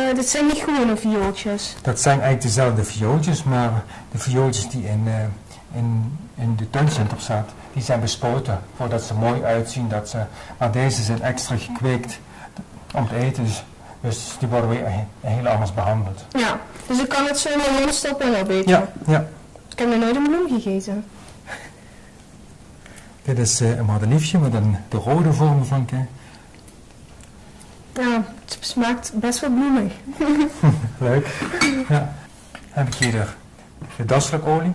eh dit zijn niet gewone viooltjes. Dat zijn eigenlijk dezelfde viooltjes, maar de viooltjes die in, in, in de tuincentrum staat, die zijn bespoten voordat ze mooi uitzien. Dat ze, maar deze zijn extra gekweekt om te eten, dus, dus die worden weer he- heel anders behandeld. Ja, dus ik kan het zo in mijn mond stoppen en opeten. Ja, ja. Ik heb nog nooit een bloem gegeten. Dit is eh, een madeliefje met een, de rode vorm van ke- Ja, het smaakt best wel bloemig. Leuk. Ja. Heb ik hier de, de daslookolie.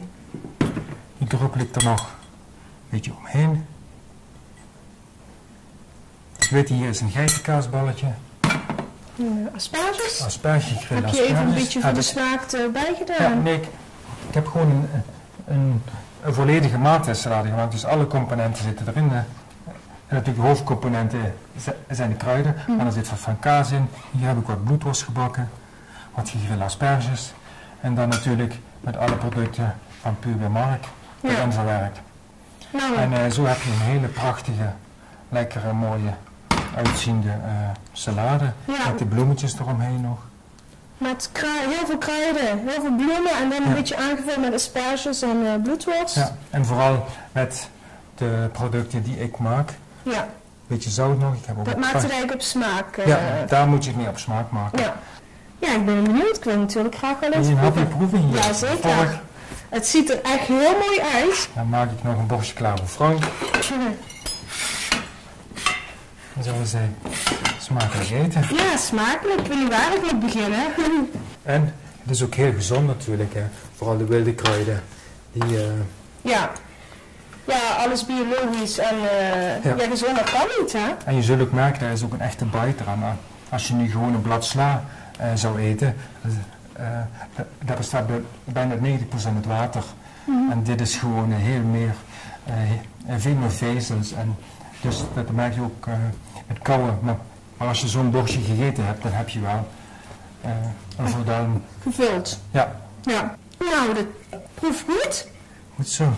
Die druppel ik er nog een beetje omheen. Ik weet hier is een geitenkaasballetje. Eh, asperges? Asperge Heb je even een beetje Ja, voor de smaak erbij Ja, gedaan? nee, ik, ik heb gewoon een, een, een volledige maaltijdsalade gemaakt. Dus alle componenten zitten erin. En natuurlijk de hoofdcomponenten zi- zijn de kruiden. Hm. Maar er zit wat van kaas in. Hier heb ik wat bloedworst gebakken. Wat gegrilde asperges. En dan natuurlijk met alle producten van Puur Mark Ja. Erin verwerkt. Nou, En eh, zo heb je een hele prachtige, lekkere, mooie, uitziende eh, salade. Met die bloemetjes eromheen nog. met heel veel kruiden, heel veel bloemen en dan een beetje aangevuld met asperges en eh bloedworst. Ja, en vooral met de producten die ik maak. Ja, Beetje zout nog. Ik heb ook dat maakt het eigenlijk op smaak. Ja, daar moet je het niet op smaak maken. ja. Ja, ik ben benieuwd. Ik wil natuurlijk graag wel Wil eens je een hapje proeven. proeven hier? Ja, zeker. Het ziet er echt heel mooi uit. Dan maak ik nog een borstje klaar voor Frank. Dan zullen ze smakelijk eten. Ja, smakelijk. Ik weet niet waar ik moet beginnen. En het is ook heel gezond natuurlijk. Hè. Vooral de wilde kruiden. Die, eh, Ja. Ja, alles biologisch en eh Ja. ja. gezonder kan niet, hè? en je zult ook merken, daar is ook een echte bite hè. Als je nu gewoon een blad sla eh, zou eten, eh, dat- bestaat bij- bijna 90% uit water. Mhm. En dit is gewoon heel meer, eh, veel meer vezels. En dus dat merk je ook eh, met kouwen. Maar, maar als je zo'n borstje gegeten hebt, dan heb je wel een voldaan. Gevuld. Ja, Ja. Nou, dat proeft goed. goed zo.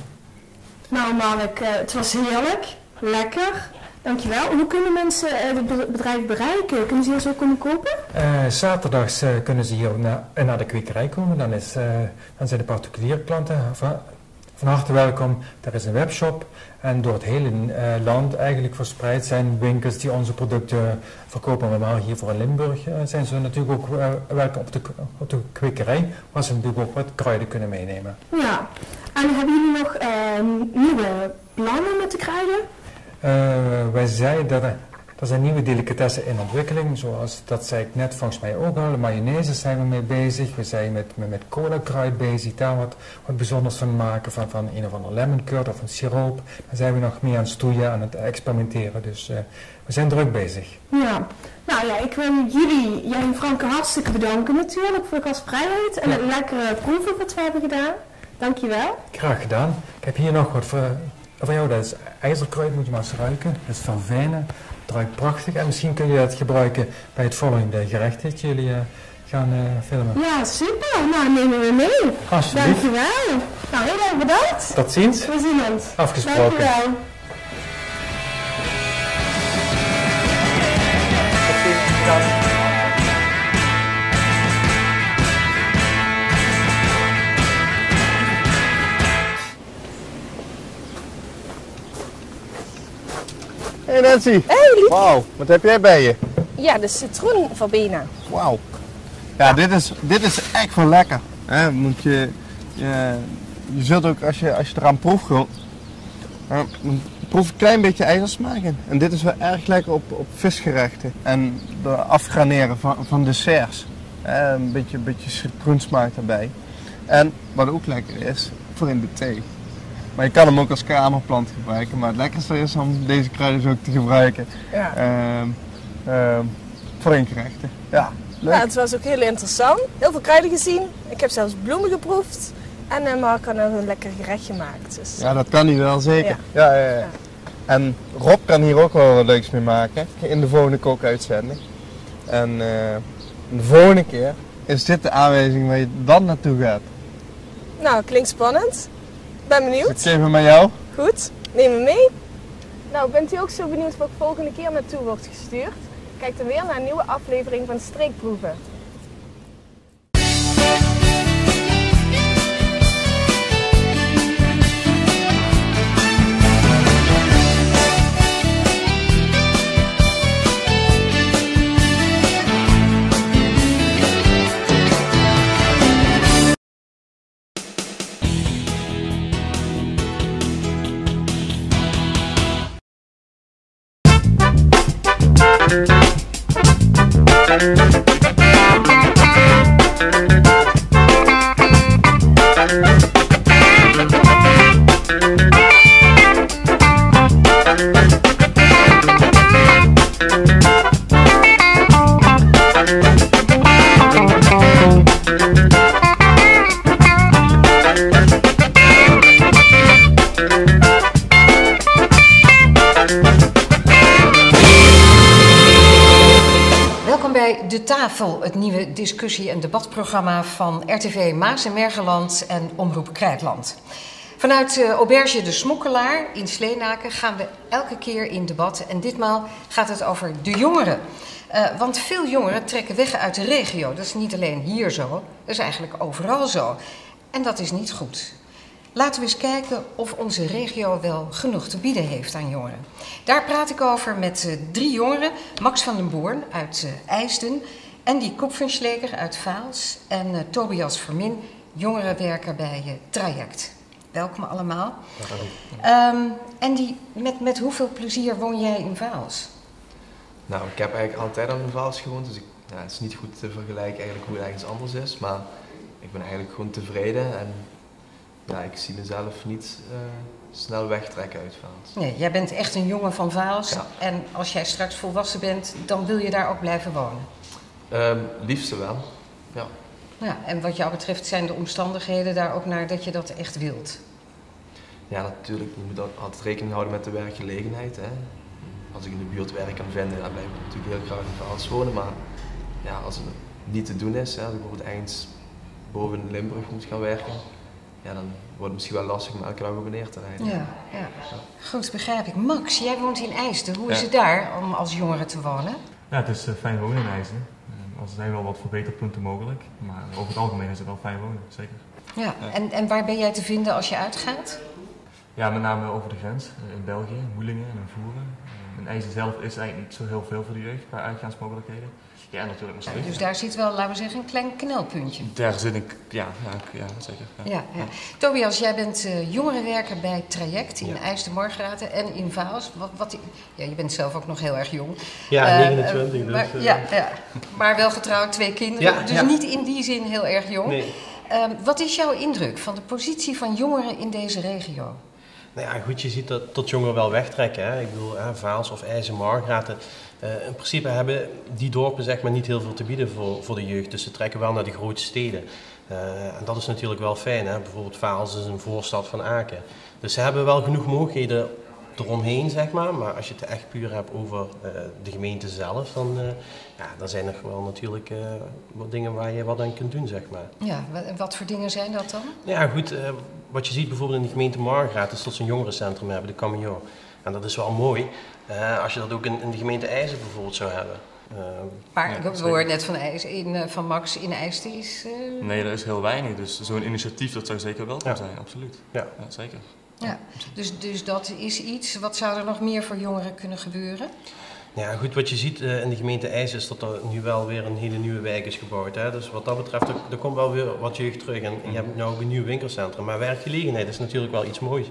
Nou, Mark, het was heerlijk. Lekker. Dankjewel. Hoe kunnen mensen eh, het be- bedrijf bereiken? Kunnen ze hier zo komen kopen? Eh, zaterdags eh, kunnen ze hier na- eh, naar de kwekerij komen. Dan, is, dan zijn de particuliere klanten van, van harte welkom. Er is een webshop. En door het hele land eigenlijk verspreid zijn winkels die onze producten verkopen. Maar hier voor in Limburg zijn ze natuurlijk ook welkom op de, op de kwekerij. Waar ze natuurlijk ook wat kruiden kunnen meenemen. Ja. En hebben jullie nog eh, nieuwe plannen met de kruiden? Eh, wij zeiden dat er, er zijn nieuwe delicatessen in ontwikkeling, zoals dat zei ik net volgens mij ook al. Mayonaise zijn we mee bezig. We zijn met, met, met cola kruid bezig, daar wat, wat bijzonders van maken, van, van een of ander lemon curd of een siroop. Daar zijn we nog meer aan het stoeien, aan het experimenteren. Dus eh, we zijn druk bezig. Ja. Nou ja, ik wil jullie, jij en Franke, hartstikke bedanken natuurlijk voor de gastvrijheid en Ja. het lekkere proeven wat we hebben gedaan. Dankjewel. Graag gedaan. Ik heb hier nog wat voor, jou. Dat is ijzerkruid, moet je maar eens ruiken. Dat is vervenen. Het ruikt prachtig. En misschien kun je dat gebruiken bij het volgende gerecht dat jullie eh, gaan eh, filmen. Ja, super. Nou, nemen we mee. Alsjeblieft. Dankjewel. Nou, heel erg bedankt. Tot ziens. We zien ons. Afgesproken. Dankjewel. Hey Nancy. Hey. Wauw, wat heb jij bij je? Ja, de citroenverbena. Wauw. Ja, dit is, dit is echt wel lekker. Hè, moet je, je, je zult ook als je, als je eraan proeft, gewoon, proef een klein beetje ijzersmaak in. En dit is wel erg lekker op, op visgerechten. En de afgraneren van, van desserts. Een beetje, beetje citroensmaak erbij. En wat ook lekker is, voor in de thee. Maar je kan hem ook als kamerplant gebruiken. Maar het lekkerste is om deze kruiden ook te gebruiken. Ja. Ehm, ehm, voor in gerechten. Ja, leuk. Ja, het was ook heel interessant. Heel veel kruiden gezien. Ik heb zelfs bloemen geproefd. En uh, Mark had nog een lekker gerecht gemaakt. Dus, Ja, dat kan hij wel zeker. Ja. Ja, ja, En Rob kan hier ook wel wat leuks mee maken. In de volgende kookuitzending. En eh, de volgende keer is dit de aanwijzing waar je dan naartoe gaat. Nou, klinkt spannend. Ben benieuwd. Geef hem met jou. Goed, neem me mee. Nou, bent u ook zo benieuwd wat volgende keer naartoe wordt gestuurd? Kijk dan weer naar een nieuwe aflevering van Streekproeven. Discussie- en debatprogramma van RTV Maas en Mergeland en Omroep Krijtland. Vanuit uh, Auberge de Smokkelaar in Sleenaken gaan we elke keer in debat. En ditmaal gaat het over de jongeren. Uh, want veel jongeren trekken weg uit de regio. Dat is niet alleen hier zo, dat is eigenlijk overal zo. En dat is niet goed. Laten we eens kijken of onze regio wel genoeg te bieden heeft aan jongeren. Daar praat ik over met uh, drie jongeren. Max van den Boorn uit IJsden, Andy Kopfenschleger uit Vaals en uh, Tobias Vermin, jongerenwerker bij Traject. Welkom allemaal. Um, Andy, met, met hoeveel plezier woon jij in Vaals? Nou, ik heb eigenlijk altijd al in Vaals gewoond, dus ik, ja, het is niet goed te vergelijken eigenlijk hoe het ergens anders is, maar ik ben eigenlijk gewoon tevreden en ja, ik zie mezelf niet uh, snel wegtrekken uit Vaals. Nee, jij bent echt een jongen van Vaals Ja. en als jij straks volwassen bent, dan wil je daar ook blijven wonen. Um, liefste wel, ja. Ja, en wat jou betreft zijn de omstandigheden daar ook naar dat je dat echt wilt. Ja, natuurlijk. Je moet al- altijd rekening houden met de werkgelegenheid. Hè. Als ik in de buurt werk kan vinden, dan blijf ik natuurlijk heel graag in Vaals wonen. Maar ja, als het niet te doen is, hè, als ik bijvoorbeeld ergens boven in Limburg moet gaan werken, ja, dan wordt het misschien wel lastig om elke dag op en neer te rijden. Ja, ja. Goed, begrijp ik. Max, jij woont in IJsden. Hoe is Ja. het daar om als jongere te wonen? Ja, het is eh, fijn wonen in IJsden. Er zijn wel wat verbeterpunten mogelijk, maar over het algemeen is het wel fijn wonen, zeker. Ja, en, en waar ben jij te vinden als je uitgaat? Ja, met name over de grens, eh, in België, in Moelingen en in Voeren. Eh, IJsden zelf is eigenlijk niet zo heel veel voor de jeugd qua uitgaansmogelijkheden. Ja, natuurlijk. Dus daar zit wel, laten we zeggen, een klein knelpuntje. Daar zit ik, ja, ja, ja zeker. Ja, ja. Tobias, jij bent eh, jongerenwerker bij Traject in IJsden Margraten en in Vaals. Wat, wat, ja, je bent zelf ook nog heel erg jong. Ja, Eh, 29, eh, dus, maar, eh. ja, ja, maar wel getrouwd, twee kinderen. Ja, dus ja. niet in die zin heel erg jong. Nee. Ehm, wat is jouw indruk van de positie van jongeren in deze regio? Nou ja, goed, je ziet dat, dat jongeren wel wegtrekken. Hè. Ik bedoel, hè, Vaals of IJzer, Eh, in principe hebben die dorpen zeg maar, niet heel veel te bieden voor, voor de jeugd. Dus ze trekken wel naar de grote steden. Eh, en dat is natuurlijk wel fijn. Hè. Bijvoorbeeld Vaals is een voorstad van Aken. Dus ze hebben wel genoeg mogelijkheden eromheen, zeg maar. Maar als je het echt puur hebt over eh, de gemeente zelf, dan, ja, dan zijn er wel natuurlijk wat dingen waar je wat aan kunt doen, zeg maar. Ja, wa- wat voor dingen zijn dat dan? Ja, goed. wat je ziet bijvoorbeeld in de gemeente Margraat is dat ze een jongerencentrum hebben, de Cameo. En dat is wel mooi. Eh, als je dat ook in, in de gemeente IJzer bijvoorbeeld zou hebben. Eh, Maar Ja, hoor net van, IJs, in, eh, van Max in IJsden is... eh, Nee, dat is heel weinig, dus zo'n initiatief dat zou zeker welkom Ja. zijn, absoluut. Ja. zeker. Ja, dus, dus dat is iets. Wat zou er nog meer voor jongeren kunnen gebeuren? Ja, goed, wat je ziet eh, in de gemeente IJzer is dat er nu wel weer een hele nieuwe wijk is gebouwd. Hè? Dus wat dat betreft, er, er komt wel weer wat jeugd terug. En je hebt nu ook een nieuw winkelcentrum. Maar werkgelegenheid is natuurlijk wel iets moois.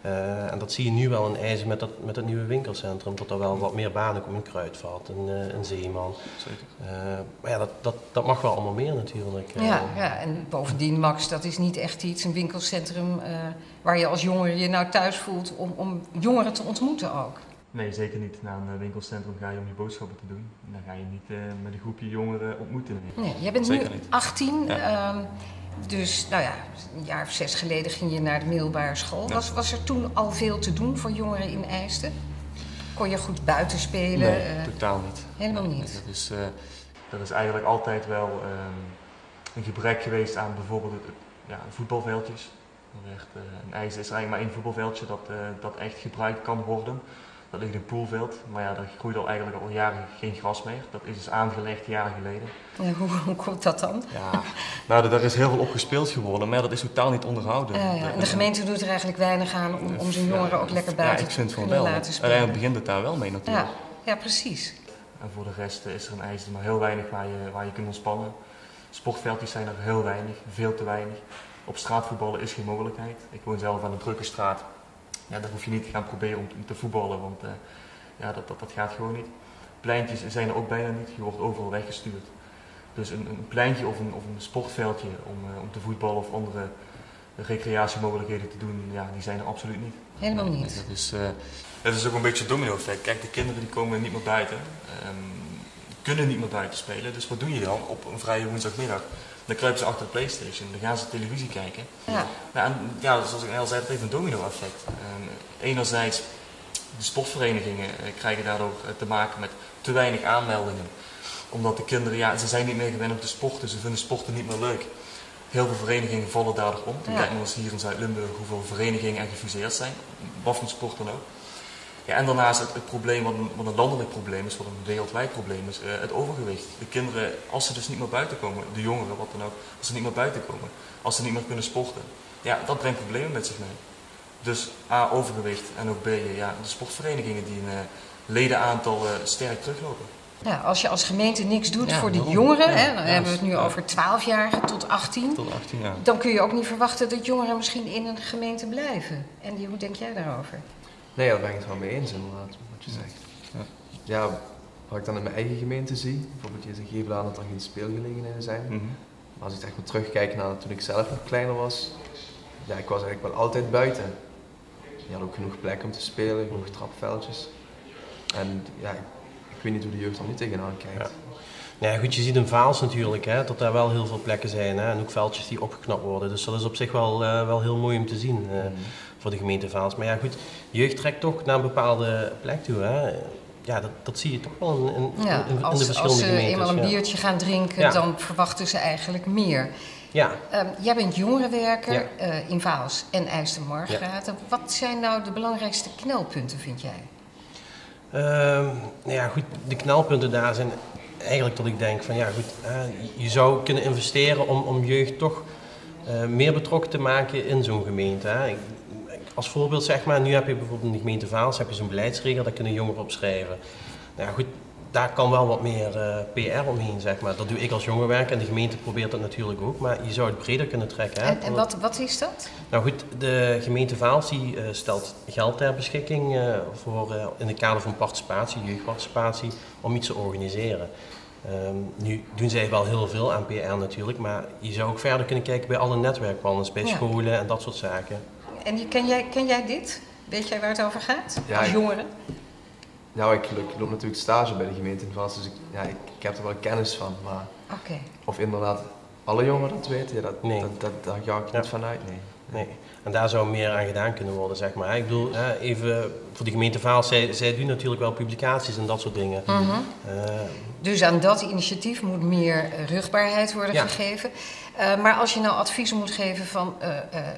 Eh, en dat zie je nu wel in IJzer met dat, met dat nieuwe winkelcentrum. Dat er wel wat meer banen komen in Kruidvat en eh, in Zeeman. Zeker. Eh, maar ja, dat, dat, dat mag wel allemaal meer natuurlijk. Eh, Ja, ja, en bovendien, Max, dat is niet echt iets, een winkelcentrum eh, waar je als jongere je nou thuis voelt om, om jongeren te ontmoeten ook. Nee, zeker niet. Naar een winkelcentrum ga je om je boodschappen te doen. En dan ga je niet eh, met een groepje jongeren ontmoeten. Nee, jij bent zeker nu niet. 18, Ja. Dus nou ja, een jaar of zes geleden ging je naar de middelbare school. Was, was er toen al veel te doen voor jongeren in IJsden? Kon je goed buiten spelen? Nee, eh, totaal niet. helemaal Nee, niet. dat, is, eh, dat is eigenlijk altijd wel ehm, een gebrek geweest aan bijvoorbeeld het, ja, voetbalveldjes. Er werd, eh, in IJsden is er eigenlijk maar één voetbalveldje dat, dat echt gebruikt kan worden. Dat ligt in Poelveld, maar ja, daar groeit al eigenlijk al jaren geen gras meer. Dat is dus aangelegd jaren geleden. Ja, hoe, hoe komt dat dan? Ja, nou, daar is heel veel op gespeeld geworden, maar dat is totaal niet onderhouden. Ja, ja. En de gemeente doet er eigenlijk weinig aan om, om zijn jongeren ook lekker Ja, buiten ik vind te van kunnen wel. laten spelen. Uiteindelijk begint het daar wel mee natuurlijk. Ja, ja, precies. En voor de rest eh, is er in IJsden maar heel weinig waar je, waar je kunt ontspannen. Sportveldjes zijn er heel weinig, veel te weinig. Op straatvoetballen is geen mogelijkheid. Ik woon zelf aan een drukke straat. Ja, daar hoef je niet te gaan proberen om, te voetballen, want eh, ja, dat, dat, dat gaat gewoon niet. Pleintjes zijn er ook bijna niet, je wordt overal weggestuurd. Dus een, een pleintje of een, of een sportveldje om, eh, om te voetballen of andere recreatiemogelijkheden te doen, ja, die zijn er absoluut niet. Helemaal niet. Dat is, eh, is ook een beetje het domino-effect. Kijk, de kinderen die komen niet meer buiten, ehm, kunnen niet meer buiten spelen. Dus wat doen je dan op een vrije woensdagmiddag? Dan kruipen ze achter de Playstation, dan gaan ze televisie kijken. Ja. Ja, en, ja zoals ik al zei, het heeft een domino-effect. Ehm, enerzijds, de sportverenigingen eh, krijgen daardoor eh, te maken met te weinig aanmeldingen. Omdat de kinderen, ja, ze zijn niet meer gewend om te sporten, ze vinden sporten niet meer leuk. Heel veel verenigingen vallen daardoor om. Ja. Kijk maar eens hier in Zuid-Limburg hoeveel verenigingen er gefuseerd zijn. Wat voor sport dan ook. Ja, en daarnaast het, het probleem, wat een, wat een landelijk probleem is, wat een wereldwijd probleem is, eh, het overgewicht. De kinderen, als ze dus niet meer buiten komen, de jongeren, wat dan ook, als ze niet meer buiten komen, als ze niet meer kunnen sporten, ja, dat brengt problemen met zich mee. Dus A, overgewicht en ook B, ja, de sportverenigingen die een eh, ledenaantal sterk teruglopen. Ja, als je als gemeente niks doet Ja, voor de jongeren, Ja, hè, dan ja, hebben we het nu ja. over 12-jarigen tot 18, Tot 18 jaar. dan kun je ook niet verwachten dat jongeren misschien in een gemeente blijven. En hoe denk jij daarover? Nee, daar ben ik het wel mee eens inderdaad, wat je zegt. Ja. wat ik dan in mijn eigen gemeente zie, bijvoorbeeld je zegt geeft aan dat er geen speelgelegenheden zijn. Mhm. Maar als ik echt maar terugkijk naar toen ik zelf nog kleiner was, ja, ik was eigenlijk wel altijd buiten. Je had ook genoeg plek om te spelen, genoeg trapveldjes. En ja, ik, weet niet hoe de jeugd er nu tegenaan kijkt. Ja, goed, je ziet in Vaals natuurlijk hè, dat daar wel heel veel plekken zijn hè, en ook veldjes die opgeknapt worden. Dus dat is op zich wel, eh, wel heel mooi om te zien eh, voor de gemeente Vaals. Maar ja, goed, jeugd trekt toch naar een bepaalde plek toe. Hè. Ja, dat, dat zie je toch wel in, in, Ja, in, in de als, verschillende als ze gemeentes. eenmaal een ja. biertje gaan drinken, dan verwachten ze eigenlijk meer. Ja. Ehm, jij bent jongerenwerker eh, in Vaals en IJsselmargraten. Wat zijn nou de belangrijkste knelpunten, vind jij? Ehm, nou ja, goed, de knelpunten daar zijn eigenlijk dat ik denk van ja, goed, je zou kunnen investeren om, om jeugd toch eh, meer betrokken te maken in zo'n gemeente. Hè. Ik- als voorbeeld zeg maar, nu heb je bijvoorbeeld in de gemeente Vaals heb je zo'n beleidsregel, daar kunnen jongeren op schrijven. Nou goed, daar kan wel wat meer eh, PR omheen, zeg maar. Dat doe ik als jongerenwerker en de gemeente probeert dat natuurlijk ook, maar je zou het breder kunnen trekken. Hè. En, en wat, wat is dat? Nou goed, de gemeente Vaals die, eh, stelt geld ter beschikking eh, voor, in het kader van participatie, jeugdparticipatie, om iets te organiseren. Ehm, nu doen zij wel heel veel aan PR natuurlijk, maar je zou ook verder kunnen kijken bij alle netwerkwandelingen, bij Ja. scholen en dat soort zaken. En ken, jij, ken jij dit? Weet jij waar het over gaat? Ja, als jongere? Nou, ik loop, ik loop natuurlijk stage bij de gemeente in Vaals, dus ik, ja, ik, ik heb er wel kennis van. Maar Oké. of inderdaad alle jongeren dat weten, ja, dat, Nee. dat, dat, daar ga ik niet van uit. Nee. Nee. En daar zou meer aan gedaan kunnen worden, zeg maar. Ik bedoel, hè, even voor de gemeente Vaals, zij, zij doen natuurlijk wel publicaties en dat soort dingen. Mhm. Eh, Dus aan dat initiatief moet meer eh, rugbaarheid worden Ja. gegeven. Eh, maar als je nou adviezen moet geven van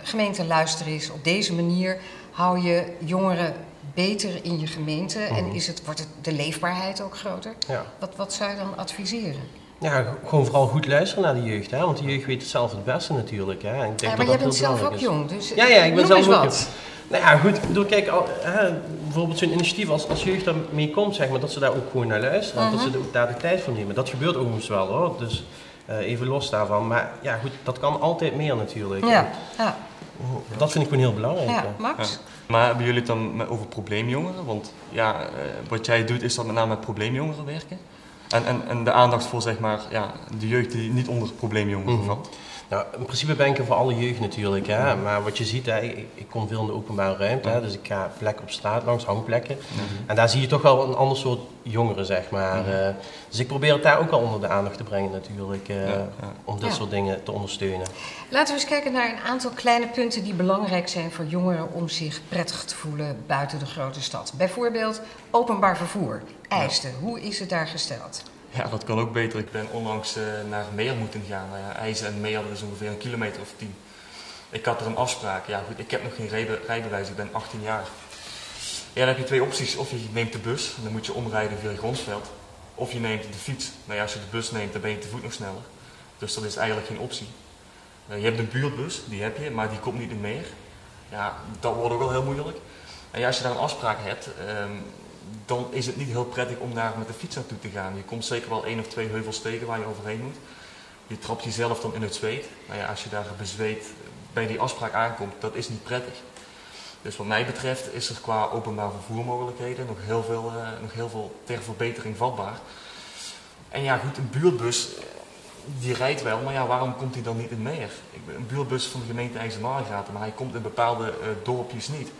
gemeente luister eens, op deze manier hou je jongeren beter in je gemeente en Mhm. is het, wordt het de leefbaarheid ook groter. Ja. Wat, wat zou je dan adviseren? Ja, gewoon vooral goed luisteren naar de jeugd, hè? want de jeugd weet het zelf het beste natuurlijk. Hè? En ik denk Ja, dat maar dat jij bent zelf ook is. jong, dus, ja, ja, ik ben noem zelf eens ook wat. jong. Nou ja, goed, ik bedoel, kijk, al, hè, bijvoorbeeld zo'n initiatief als, als jeugd daarmee komt, zeg maar, dat ze daar ook gewoon naar luisteren. en Dat Mhm. ze ook daar de tijd voor nemen. Dat gebeurt overigens wel hoor, dus eh, even los daarvan. Maar ja, goed, dat kan altijd meer natuurlijk. Ja, ja. Dat vind ik gewoon heel belangrijk. Ja. Max? Ja. Maar hebben jullie het dan met- over probleemjongeren? Want ja, eh, wat jij doet is dat met name met probleemjongeren werken. En, en, en de aandacht voor zeg maar, ja, de jeugd die niet onder probleemjongeren Mhm. valt. Nou, in principe ben ik er voor alle jeugd natuurlijk. Hè? Maar wat je ziet, hè, ik, ik kom veel in de openbare ruimte. Hè? Dus ik ga plekken op straat langs, hangplekken. En daar zie je toch wel een ander soort jongeren, zeg maar. Mhm. Eh, dus ik probeer het daar ook wel onder de aandacht te brengen natuurlijk. eh, Ja, ja. Om dit Ja. soort dingen te ondersteunen. Laten we eens kijken naar een aantal kleine punten die belangrijk zijn voor jongeren om zich prettig te voelen buiten de grote stad. Bijvoorbeeld openbaar vervoer. Hoe is het daar gesteld? Ja, dat kan ook beter. Ik ben onlangs eh, naar Meer moeten gaan. IJzen en Meer, dat is ongeveer een kilometer of tien. Ik had er een afspraak. Ja, goed, ik heb nog geen rijbe- rijbewijs, ik ben 18 jaar. Ja, dan heb je twee opties. Of je neemt de bus, en dan moet je omrijden via Gronsveld. Of je neemt de fiets. Nou ja, als je de bus neemt, dan ben je te voet nog sneller. Dus dat is eigenlijk geen optie. Eh, je hebt een buurtbus, die heb je, maar die komt niet in Meer. Ja, dat wordt ook wel heel moeilijk. En ja, als je daar een afspraak hebt, ehm, dan is het niet heel prettig om daar met de fiets naartoe te gaan. Je komt zeker wel één of twee heuvels tegen waar je overheen moet. Je trapt jezelf dan in het zweet. Nou ja, als je daar bezweet bij die afspraak aankomt, dat is niet prettig. Dus wat mij betreft is er qua openbaar vervoermogelijkheden nog heel veel, eh, nog heel veel ter verbetering vatbaar. En ja, goed, een buurtbus, die rijdt wel, maar ja, waarom komt hij dan niet in meer? Een buurtbus van de gemeente IJsselmargraten, maar hij komt in bepaalde eh, dorpjes niet.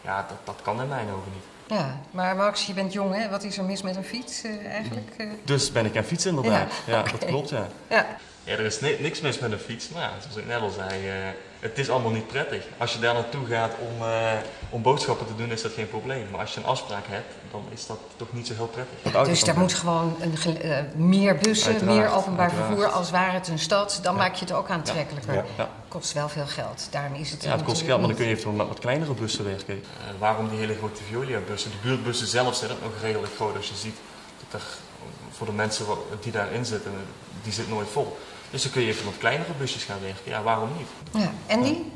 Ja, dat, dat kan in mijn ogen niet. Ja, maar Max, je bent jong, hè? Wat is er mis met een fiets eh, eigenlijk? Dus ben ik aan fietsen inderdaad. Ja, dat klopt ja. Ja. Ja, er is ni- niks mis met een fiets. Maar ja, zoals ik net al zei, eh, het is allemaal niet prettig. Als je daar naartoe gaat om, eh, om boodschappen te doen, is dat geen probleem. Maar als je een afspraak hebt, dan is dat toch niet zo heel prettig. Dus daar moet gewoon een, eh, meer bussen, Uiteraard, meer openbaar uiteraard. vervoer als ware het een stad. Dan maak je het ook aantrekkelijker. Ja, ja. Kost wel veel geld. Daarom is het Ja, het kost geld, maar dan kun je eventueel met wat kleinere bussen werken. Eh, waarom die hele grote Veolia-bussen? De buurtbussen zelf zijn ook nog redelijk groot. Als je ziet dat er voor de mensen die daarin zitten, die zit nooit vol. Dus dan kun je even met kleinere busjes gaan werken. Ja, waarom niet? Ja, en die?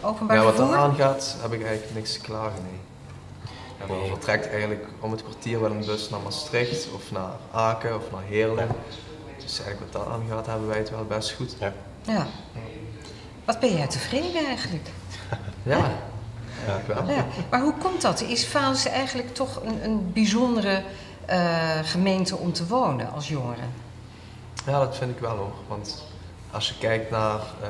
Openbaar Ja, wat dat aangaat, heb ik eigenlijk niks te klagen, nee. Ja, vertrekt eigenlijk om het kwartier wel een bus naar Maastricht of naar Aken of naar Heerlen. Dus eigenlijk wat dat aangaat, hebben wij het wel best goed. Ja. Ja. Wat ben jij tevreden eigenlijk? Ja, ja. Ja, maar hoe komt dat? Is Vaals eigenlijk toch een, een bijzondere eh, gemeente om te wonen als jongere? Ja, dat vind ik wel hoor. Want als je kijkt naar eh,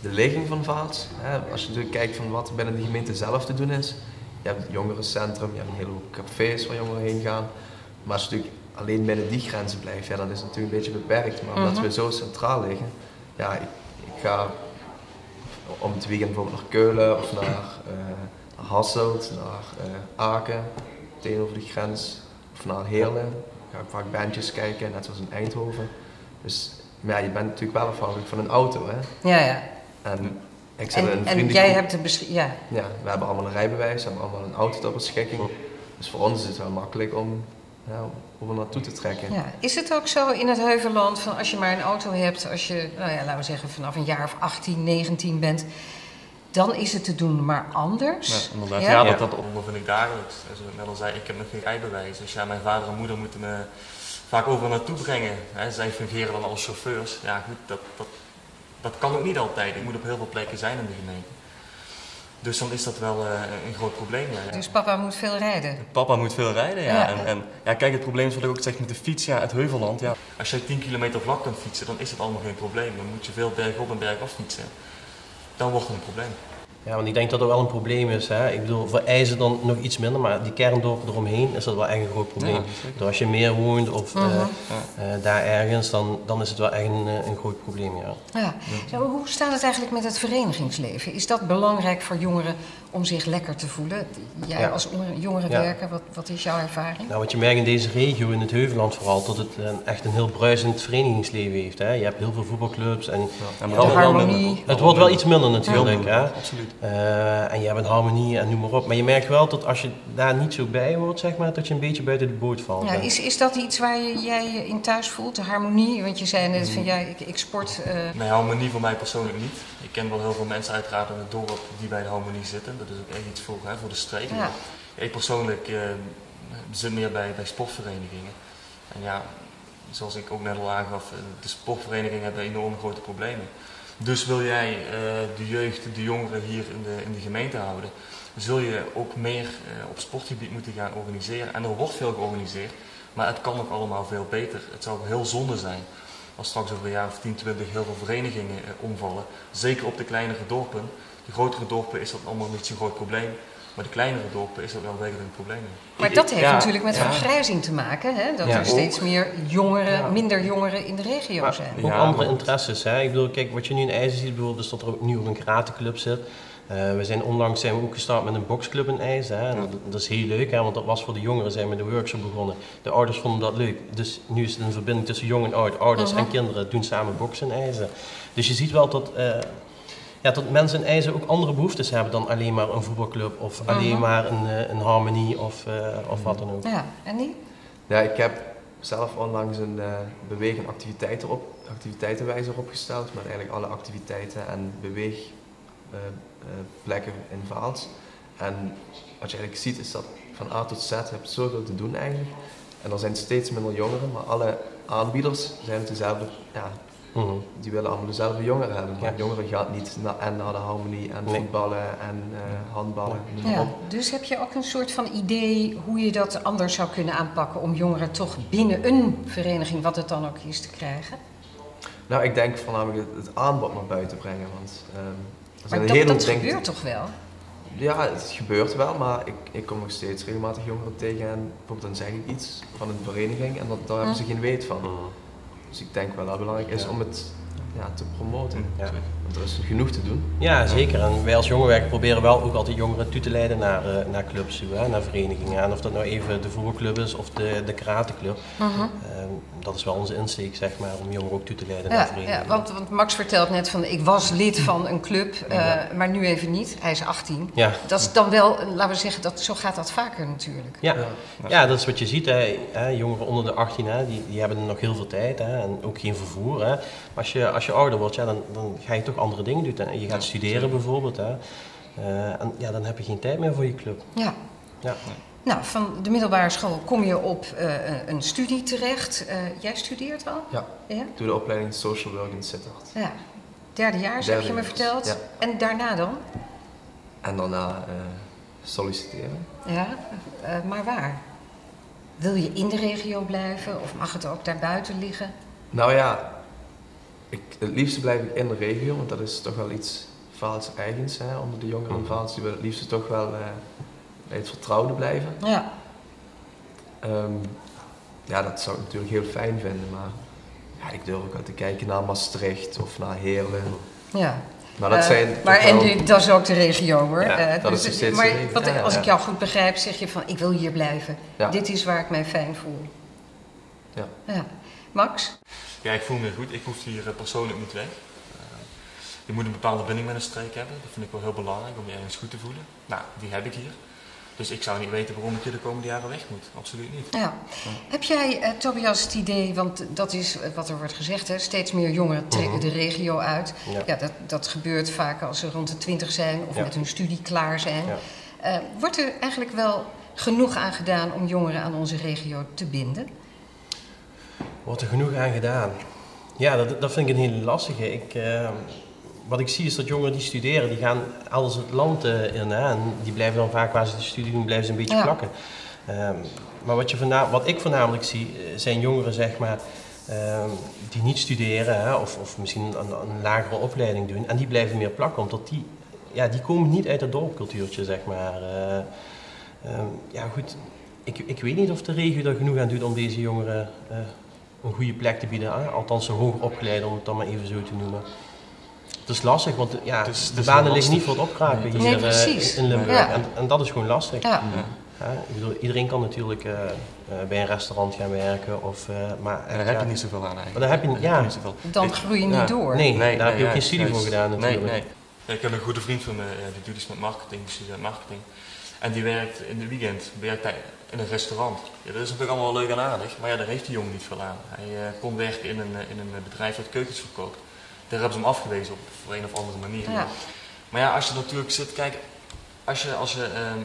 de ligging van Vaals, hè, als je natuurlijk kijkt van wat binnen de gemeente zelf te doen is. Je hebt het jongerencentrum, je hebt een heleboel cafés waar jongeren heen gaan. Maar als je natuurlijk alleen binnen die grenzen blijft, ja, dan is het natuurlijk een beetje beperkt. Maar omdat Mhm. we zo centraal liggen, ja, ik, ik ga om het weekend bijvoorbeeld naar Keulen of naar, eh, naar Hasselt, naar eh, Aken, tegenover de grens, of naar Heerlen. Ga ik vaak bandjes kijken, net zoals in Eindhoven. Dus maar ja, je bent natuurlijk wel afhankelijk van een auto. Hè? Ja, ja. En ik zit En, een en jij hebt de besch- ja. Ja, we hebben allemaal een rijbewijs, we hebben allemaal een auto ter beschikking. Dus voor ons is het wel makkelijk om, ja, om er naartoe te trekken. Ja. Is het ook zo in het Heuvelland, van als je maar een auto hebt, als je, nou ja, laten we zeggen, vanaf een jaar of 18, 19 bent, dan is het te doen, maar anders? Ja, inderdaad. Ja, dat, dat ondervind ik dagelijks. En Zoals ik net al zei, ik heb nog geen rijbewijs. Dus ja, mijn vader en moeder moeten me vaak overal naartoe brengen. Hè. Zij fungeren dan als chauffeurs. Ja goed, dat, dat, dat kan ook niet altijd. Ik moet op heel veel plekken zijn in de gemeente. Dus dan is dat wel eh, een groot probleem. Ja. Dus papa moet veel rijden. Papa moet veel rijden, ja. Ja. En, en ja, kijk, het probleem is wat ik ook zeg met de fiets, ja, het heuvelland, ja. Als jij 10 kilometer vlak kunt fietsen, dan is het allemaal geen probleem. Dan moet je veel berg op en berg af fietsen. Dan wordt het een probleem. Ja, want ik denk dat dat wel een probleem is. Hè. Ik bedoel, voor IJzer dan nog iets minder, maar die kerndorpen eromheen is dat wel echt een groot probleem. Ja, dus als je meer woont of eh, Mhm. eh, daar ergens, dan, dan is het wel echt een, eh, een groot probleem, ja. Ja. Zo, hoe staat het eigenlijk met het verenigingsleven? Is dat belangrijk voor jongeren om zich lekker te voelen? Jij Ja. als jongerenwerker, wat, wat is jouw ervaring? Nou, wat je merkt in deze regio, in het Heuvelland vooral, dat het een, echt een heel bruisend verenigingsleven heeft. Hè. Je hebt heel veel voetbalclubs en wel minder. het wordt wel iets minder natuurlijk. Hè. absoluut. Eh, en je hebt een harmonie en noem maar op. Maar je merkt wel dat als je daar niet zo bij hoort, zeg maar, dat je een beetje buiten de boot valt. Ja, En- is, is dat iets waar je, jij je in thuis voelt, de harmonie? Want je zei net van ja, ik, ik sport. eh, Nee, harmonie voor mij persoonlijk niet. Ik ken wel heel veel mensen uiteraard in het dorp die bij de harmonie zitten. Dat is ook echt iets voor, hè, voor de streek. Ja. Ik persoonlijk eh, zit meer bij, bij sportverenigingen. En ja, zoals ik ook net al aangaf, eh, de sportverenigingen hebben enorm grote problemen. Dus wil jij eh, de jeugd, de jongeren hier in de, in de gemeente houden, zul je ook meer op sportgebied moeten gaan organiseren. En er wordt veel georganiseerd, maar het kan ook allemaal veel beter. Het zou heel zonde zijn als straks over een jaar of 10, 20 heel veel verenigingen omvallen. Zeker op de kleinere dorpen. De grotere dorpen is dat allemaal niet zo'n groot probleem. Maar de kleinere dorpen is dat wel degelijk een probleem. maar dat heeft ja, natuurlijk met ja. vergrijzing te maken, hè? dat Ja. er steeds Ook. meer jongeren, Ja. minder jongeren in de regio Maar zijn. ook andere interesses. Hè? Ik bedoel, kijk, wat je nu in IJzer ziet, bijvoorbeeld, is dat er ook nu ook een karateclub zit. Eh, we zijn onlangs zijn we ook gestart met een boxclub in IJzer. Hè? Dat, dat is heel leuk, hè? want dat was voor de jongeren zijn we met de workshop begonnen. De ouders vonden dat leuk. Dus nu is het een verbinding tussen jong en oud. Ouders Mhm. en kinderen doen samen boksen in IJzer. Dus je ziet wel dat, eh, ja, dat mensen in IJzer ook andere behoeftes hebben dan alleen maar een voetbalclub of Mhm. alleen maar een, eh, een harmonie of, eh, of wat dan ook. Ja, en die? Ja, ik heb zelf onlangs een uh, beweging activiteiten op, activiteitenwijzer opgesteld met eigenlijk alle activiteiten en beweegplekken in Vaals. En wat je eigenlijk ziet is dat van A tot Z heb je zoveel te doen eigenlijk. En er zijn steeds minder jongeren, maar alle aanbieders zijn het dezelfde, ja, Mhm. die willen allemaal dezelfde jongeren hebben. Maar jongeren gaan niet naar, en naar de harmonie en Nee. voetballen en eh, handballen, Ja, dus heb je ook een soort van idee hoe je dat anders zou kunnen aanpakken om jongeren toch binnen een vereniging, wat het dan ook is, te krijgen? Nou, ik denk voornamelijk het, het aanbod naar buiten brengen. Want, ehm, er zijn Maar een dat, dat gebeurt toch wel? Ja, het gebeurt wel, maar ik, ik kom nog steeds regelmatig jongeren tegen en bijvoorbeeld dan zeg ik iets van een vereniging en dat, daar hebben ze geen weet van. Dus ik denk wel dat het belangrijk is om het ja, te promoten. Ja. Want er is genoeg te doen. Ja, zeker. En wij als jongerenwerk proberen wel ook altijd jongeren toe te leiden naar, eh, naar clubs toe, hè, naar verenigingen. En of dat nou even de voetbalclub is of de, de karateclub. Mhm. Ehm, dat is wel onze insteek, zeg maar, om jongeren ook toe te leiden naar Ja, verenigingen. ja want, want Max vertelt net van ik was lid van een club, eh, Ja. maar nu even niet. Hij is 18. Ja. Dat is dan wel, laten we zeggen, dat, zo gaat dat vaker natuurlijk. Ja. Ja. dat is wat je ziet. Hè. Hè, Jongeren onder de 18, hè, die, die hebben nog heel veel tijd hè, en ook geen vervoer. Hè. Maar als je, als je ouder wordt, ja, dan, dan ga je toch andere dingen doen. Hè. Je gaat studeren bijvoorbeeld. Hè. Eh, en ja, dan heb je geen tijd meer voor je club. Ja. Ja. Nou, van de middelbare school kom je op eh, een studie terecht. Eh, jij studeert al? Ja. Ja? Ik doe de opleiding Social Work in Sittard. Ja. Derde jaar, heb Derde je me verteld. ja. En daarna dan? En daarna eh, solliciteren. Ja, eh, maar waar? Wil je in de regio blijven of mag het ook daarbuiten liggen? Nou ja, ik, het liefste blijf ik in de regio, want dat is toch wel iets Vaals eigens hè, onder de jongeren Vaals. Die willen het liefst toch wel eh, bij het vertrouwde blijven. Ja. Ehm, ja, dat zou ik natuurlijk heel fijn vinden, maar ja, ik durf ook wel te kijken naar Maastricht of naar Heerlen. Ja. Maar dat Eh, zijn maar en wel- dat is ook de regio hoor. Ja, Eh, dat is dus- steeds maar wat, Ja, als ja. ik jou goed begrijp, zeg je van ik wil hier blijven. Ja. Dit is waar ik mij fijn voel. Ja. ja. Max? Ja, ik voel me goed. Ik hoef hier eh, persoonlijk niet weg. Eh, je moet een bepaalde binding met een streek hebben. Dat vind ik wel heel belangrijk om je ergens goed te voelen. Nou, die heb ik hier. Dus ik zou niet weten waarom ik hier de komende jaren weg moet. Absoluut niet. Ja. Heb jij, eh, Tobias, het idee, want dat is wat er wordt gezegd, hè, steeds meer jongeren trekken Mhm. de regio uit. Ja. Ja. dat, dat gebeurt vaak als ze rond de twintig zijn of Ja. met hun studie klaar zijn. Ja. Eh, wordt er eigenlijk wel genoeg aan gedaan om jongeren aan onze regio te binden? Wordt er genoeg aan gedaan? Ja, dat, dat vind ik een hele lastige. Ik, eh, wat ik zie is dat jongeren die studeren, die gaan alles het land eh, in. Hè, en die blijven dan vaak waar ze de studie doen, blijven ze een beetje Ja. plakken. Ehm, maar wat, je wat ik voornamelijk zie, eh, zijn jongeren zeg maar, ehm, die niet studeren hè, of, of misschien een, een lagere opleiding doen. En die blijven meer plakken, omdat die, ja, die komen niet uit het dorpcultuurtje, zeg maar. Eh, ehm, ja goed, ik, ik weet niet of de regio er genoeg aan doet om deze jongeren een goede plek te bieden. Hè? Althans, zo hoog opgeleid, om het dan maar even zo te noemen. Het is lastig, want ja, de banen liggen niet voor het opkraken Nee, hier Nee, eh, in Limburg. Ja. En, en dat is gewoon lastig. Ja. Ja, ik bedoel, iedereen kan natuurlijk eh, eh, bij een restaurant gaan werken. Of, eh, maar, En daar heb je niet zoveel aan eigenlijk. Maar daar heb je, ja. niet zoveel. Dan groei je niet door. Nee, daar heb je ook geen juist, studie voor gedaan natuurlijk. Nee, nee. Ik heb een goede vriend van me, ja, die doet iets met marketing, die studeert marketing. En die werkt in de weekend werkt hij in een restaurant. Ja, dat is natuurlijk allemaal wel leuk en aardig, maar ja, daar heeft die jongen niet veel aan. Hij eh, kon werken in een, eh, in een bedrijf dat keukens verkoopt. Daar hebben ze hem afgewezen op voor een of andere manier. Ja. Maar ja, als je natuurlijk zit, kijk, als je, als je ehm,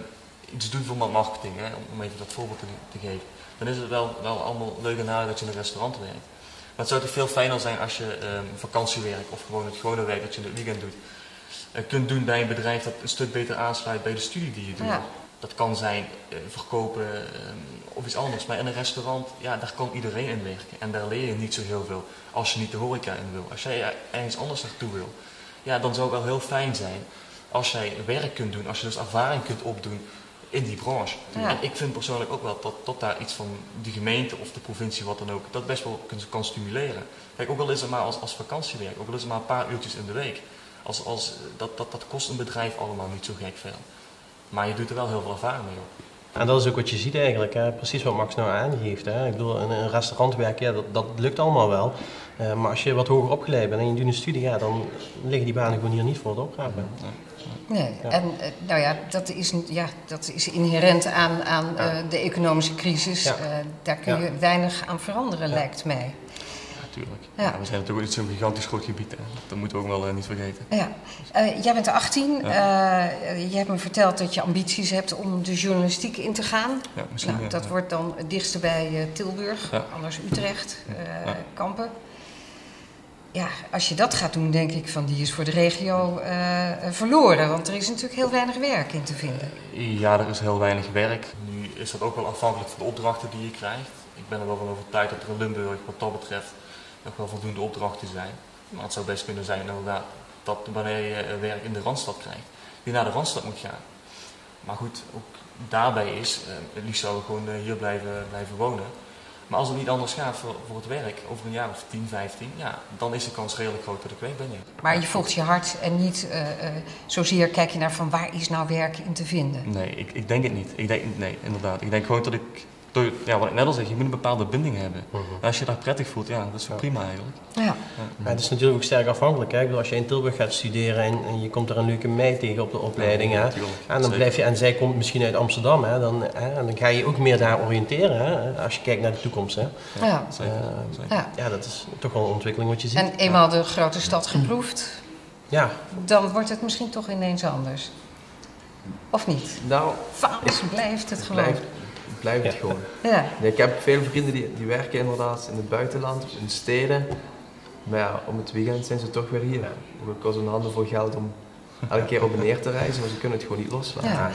iets doet voor marketing, hè, om, om even dat voorbeeld te, te geven, dan is het wel, wel allemaal leuk en aardig dat je in een restaurant werkt. Maar het zou toch veel fijner zijn als je ehm, vakantiewerk of gewoon het gewone werk dat je in het weekend doet, eh, kunt doen bij een bedrijf dat een stuk beter aansluit bij de studie die je doet. Ja. Dat kan zijn eh, verkopen ehm, of iets anders. Maar in een restaurant, ja, daar kan iedereen in werken. En daar leer je niet zo heel veel als je niet de horeca in wil. Als jij ergens anders naartoe wil, ja, dan zou het wel heel fijn zijn als jij werk kunt doen. Als je dus ervaring kunt opdoen in die branche. Ja. En ik vind persoonlijk ook wel dat, dat daar iets van de gemeente of de provincie, wat dan ook, dat best wel kan, kan stimuleren. Kijk, ook al is het maar als, als vakantiewerk, ook al is het maar een paar uurtjes in de week. Als, als, dat, dat, dat kost een bedrijf allemaal niet zo gek veel. Maar je doet er wel heel veel ervaring mee op. En dat is ook wat je ziet eigenlijk, hè? precies wat Max nou aangeeft. Hè? Ik bedoel, in een restaurant werken, ja, dat, dat lukt allemaal wel. Eh, maar als je wat hoger opgeleid bent en je doet een studie, ja, dan liggen die banen gewoon hier niet voor het opgraven. Nee, Ja. en eh, nou ja, dat is, ja, dat is inherent aan, aan eh, de economische crisis. Ja. Eh, daar kun je weinig aan veranderen, lijkt mij. Natuurlijk. Ja. We zijn natuurlijk niet zo'n gigantisch groot gebied. Hè. Dat moeten we ook wel eh, niet vergeten. Ja. Eh, jij bent 18. Eh, je hebt me verteld dat je ambities hebt om de journalistiek in te gaan. Ja, misschien, Nou, dat wordt dan het dichtste bij Tilburg, anders Utrecht. Kampen. Ja, als je dat gaat doen, denk ik van die is voor de regio verloren. Want er is natuurlijk heel weinig werk in te vinden. Ja, er is heel weinig werk. Nu is dat ook wel afhankelijk van de opdrachten die je krijgt. Ik ben er wel van overtuigd dat er in Limburg wat dat betreft nog wel voldoende opdrachten zijn. Maar het zou best kunnen zijn inderdaad dat wanneer je eh, werk in de Randstad krijgt, je naar de Randstad moet gaan. Maar goed, ook daarbij is, eh, het liefst we gewoon eh, hier blijven, blijven wonen. Maar als het niet anders gaat voor, voor het werk, over een jaar of 10, 15, ja, dan is de kans redelijk groot dat ik weg ben. ja. Maar je volgt je hart en niet eh, eh, zozeer kijk je naar van waar is nou werk in te vinden. Nee, ik, ik denk het niet. Ik denk, nee, inderdaad. Ik denk gewoon dat ik, door, ja, wat ik net al zeg, je moet een bepaalde binding hebben. Mhm. En als je dat prettig voelt, ja, dat is wel prima eigenlijk. Ja. Maar het is natuurlijk ook sterk afhankelijk. Hè? Ik bedoel, als je in Tilburg gaat studeren en, en je komt er een leuke meid tegen op de opleiding. Ja, hè? natuurlijk. En dan Zeker. blijf je, en zij komt misschien uit Amsterdam, hè? Dan, hè? En dan ga je je ook meer daar oriënteren hè? als je kijkt naar de toekomst. Hè? Ja. Eh, Ja. ja, dat is toch wel een ontwikkeling wat je ziet. En eenmaal de grote stad geproefd, Ja, dan wordt het misschien toch ineens anders. Of niet? Nou, Vaak blijft het het gewoon. blijft, blijft het gewoon. Ja. Nee, ik heb veel vrienden die, die werken inderdaad in het buitenland, in steden. Maar ja, om het weekend zijn ze toch weer hier. Het kost een handen vol geld om elke keer op en neer te reizen, maar ze kunnen het gewoon niet loslaten. Ja.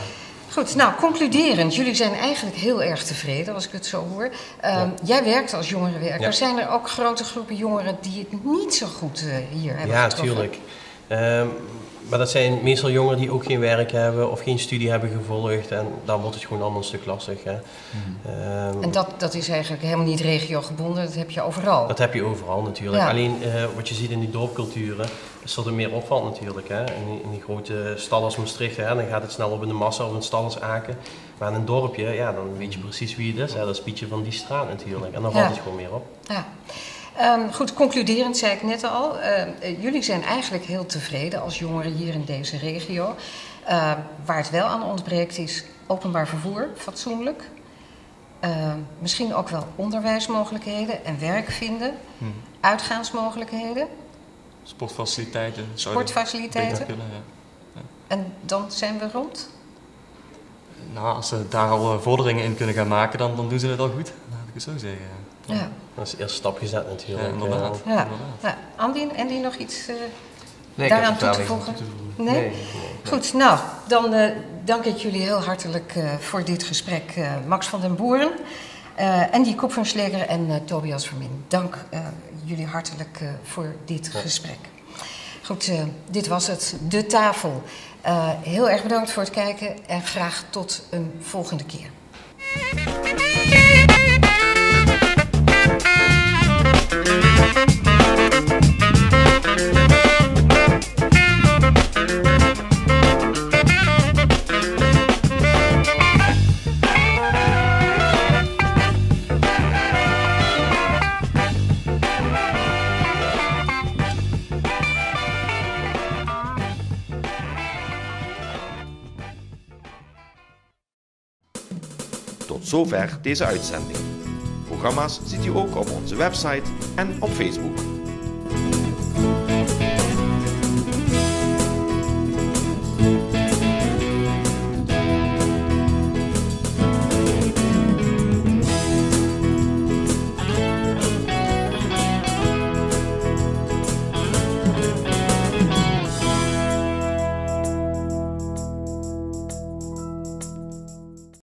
Goed, nou concluderend. Jullie zijn eigenlijk heel erg tevreden als ik het zo hoor. Ehm, Jij werkt als jongerenwerker. Ja. Zijn er ook grote groepen jongeren die het niet zo goed eh, hier hebben ja getroffen? tuurlijk. Ehm, maar dat zijn meestal jongeren die ook geen werk hebben of geen studie hebben gevolgd. En dan wordt het gewoon allemaal een stuk lastig. Hè. Ehm, En dat, dat is eigenlijk helemaal niet regiogebonden, dat heb je overal. Dat heb je overal natuurlijk. Ja. Alleen eh, wat je ziet in die dorpculturen, is dat er meer opvalt natuurlijk. Hè. In, die, in die grote stallen als Maastricht, hè, dan gaat het snel op in de massa of in stad als Aken. Maar in een dorpje, ja, dan weet je precies wie het is. Hè. Dat is Pietje van die straat natuurlijk. En dan valt Ja. het gewoon meer op. Ja. Ehm, goed, concluderend zei ik net al. ehm, eh, jullie zijn eigenlijk heel tevreden als jongeren hier in deze regio. Ehm, waar het wel aan ontbreekt is openbaar vervoer, fatsoenlijk. Misschien ook wel onderwijsmogelijkheden en werk vinden. Hmm. Uitgaansmogelijkheden. Sportfaciliteiten. Sportfaciliteiten. kunnen, ja. En dan zijn we rond. Nou, als ze daar al eh, vorderingen in kunnen gaan maken, dan, dan doen ze het al goed. Laat ik het zo zeggen. Ja. Dat is de eerste stap gezet natuurlijk. Ja, inderdaad. Ja. ja. Andy, Andy nog iets eh, Nee, daaraan toe te voegen? toe te voegen. Nee? Nee, nee, Goed, nou, dan eh, dank ik jullie heel hartelijk eh, voor dit gesprek. eh, Max van den Boeren, eh Andy Kopfersleger en eh, Tobias Vermin. Dank eh, jullie hartelijk eh, voor dit gesprek. Goed, eh, dit was het, De Tafel. Eh, heel erg bedankt voor het kijken en graag tot een volgende keer. Zover deze uitzending. Programma's ziet u ook op onze website en op Facebook.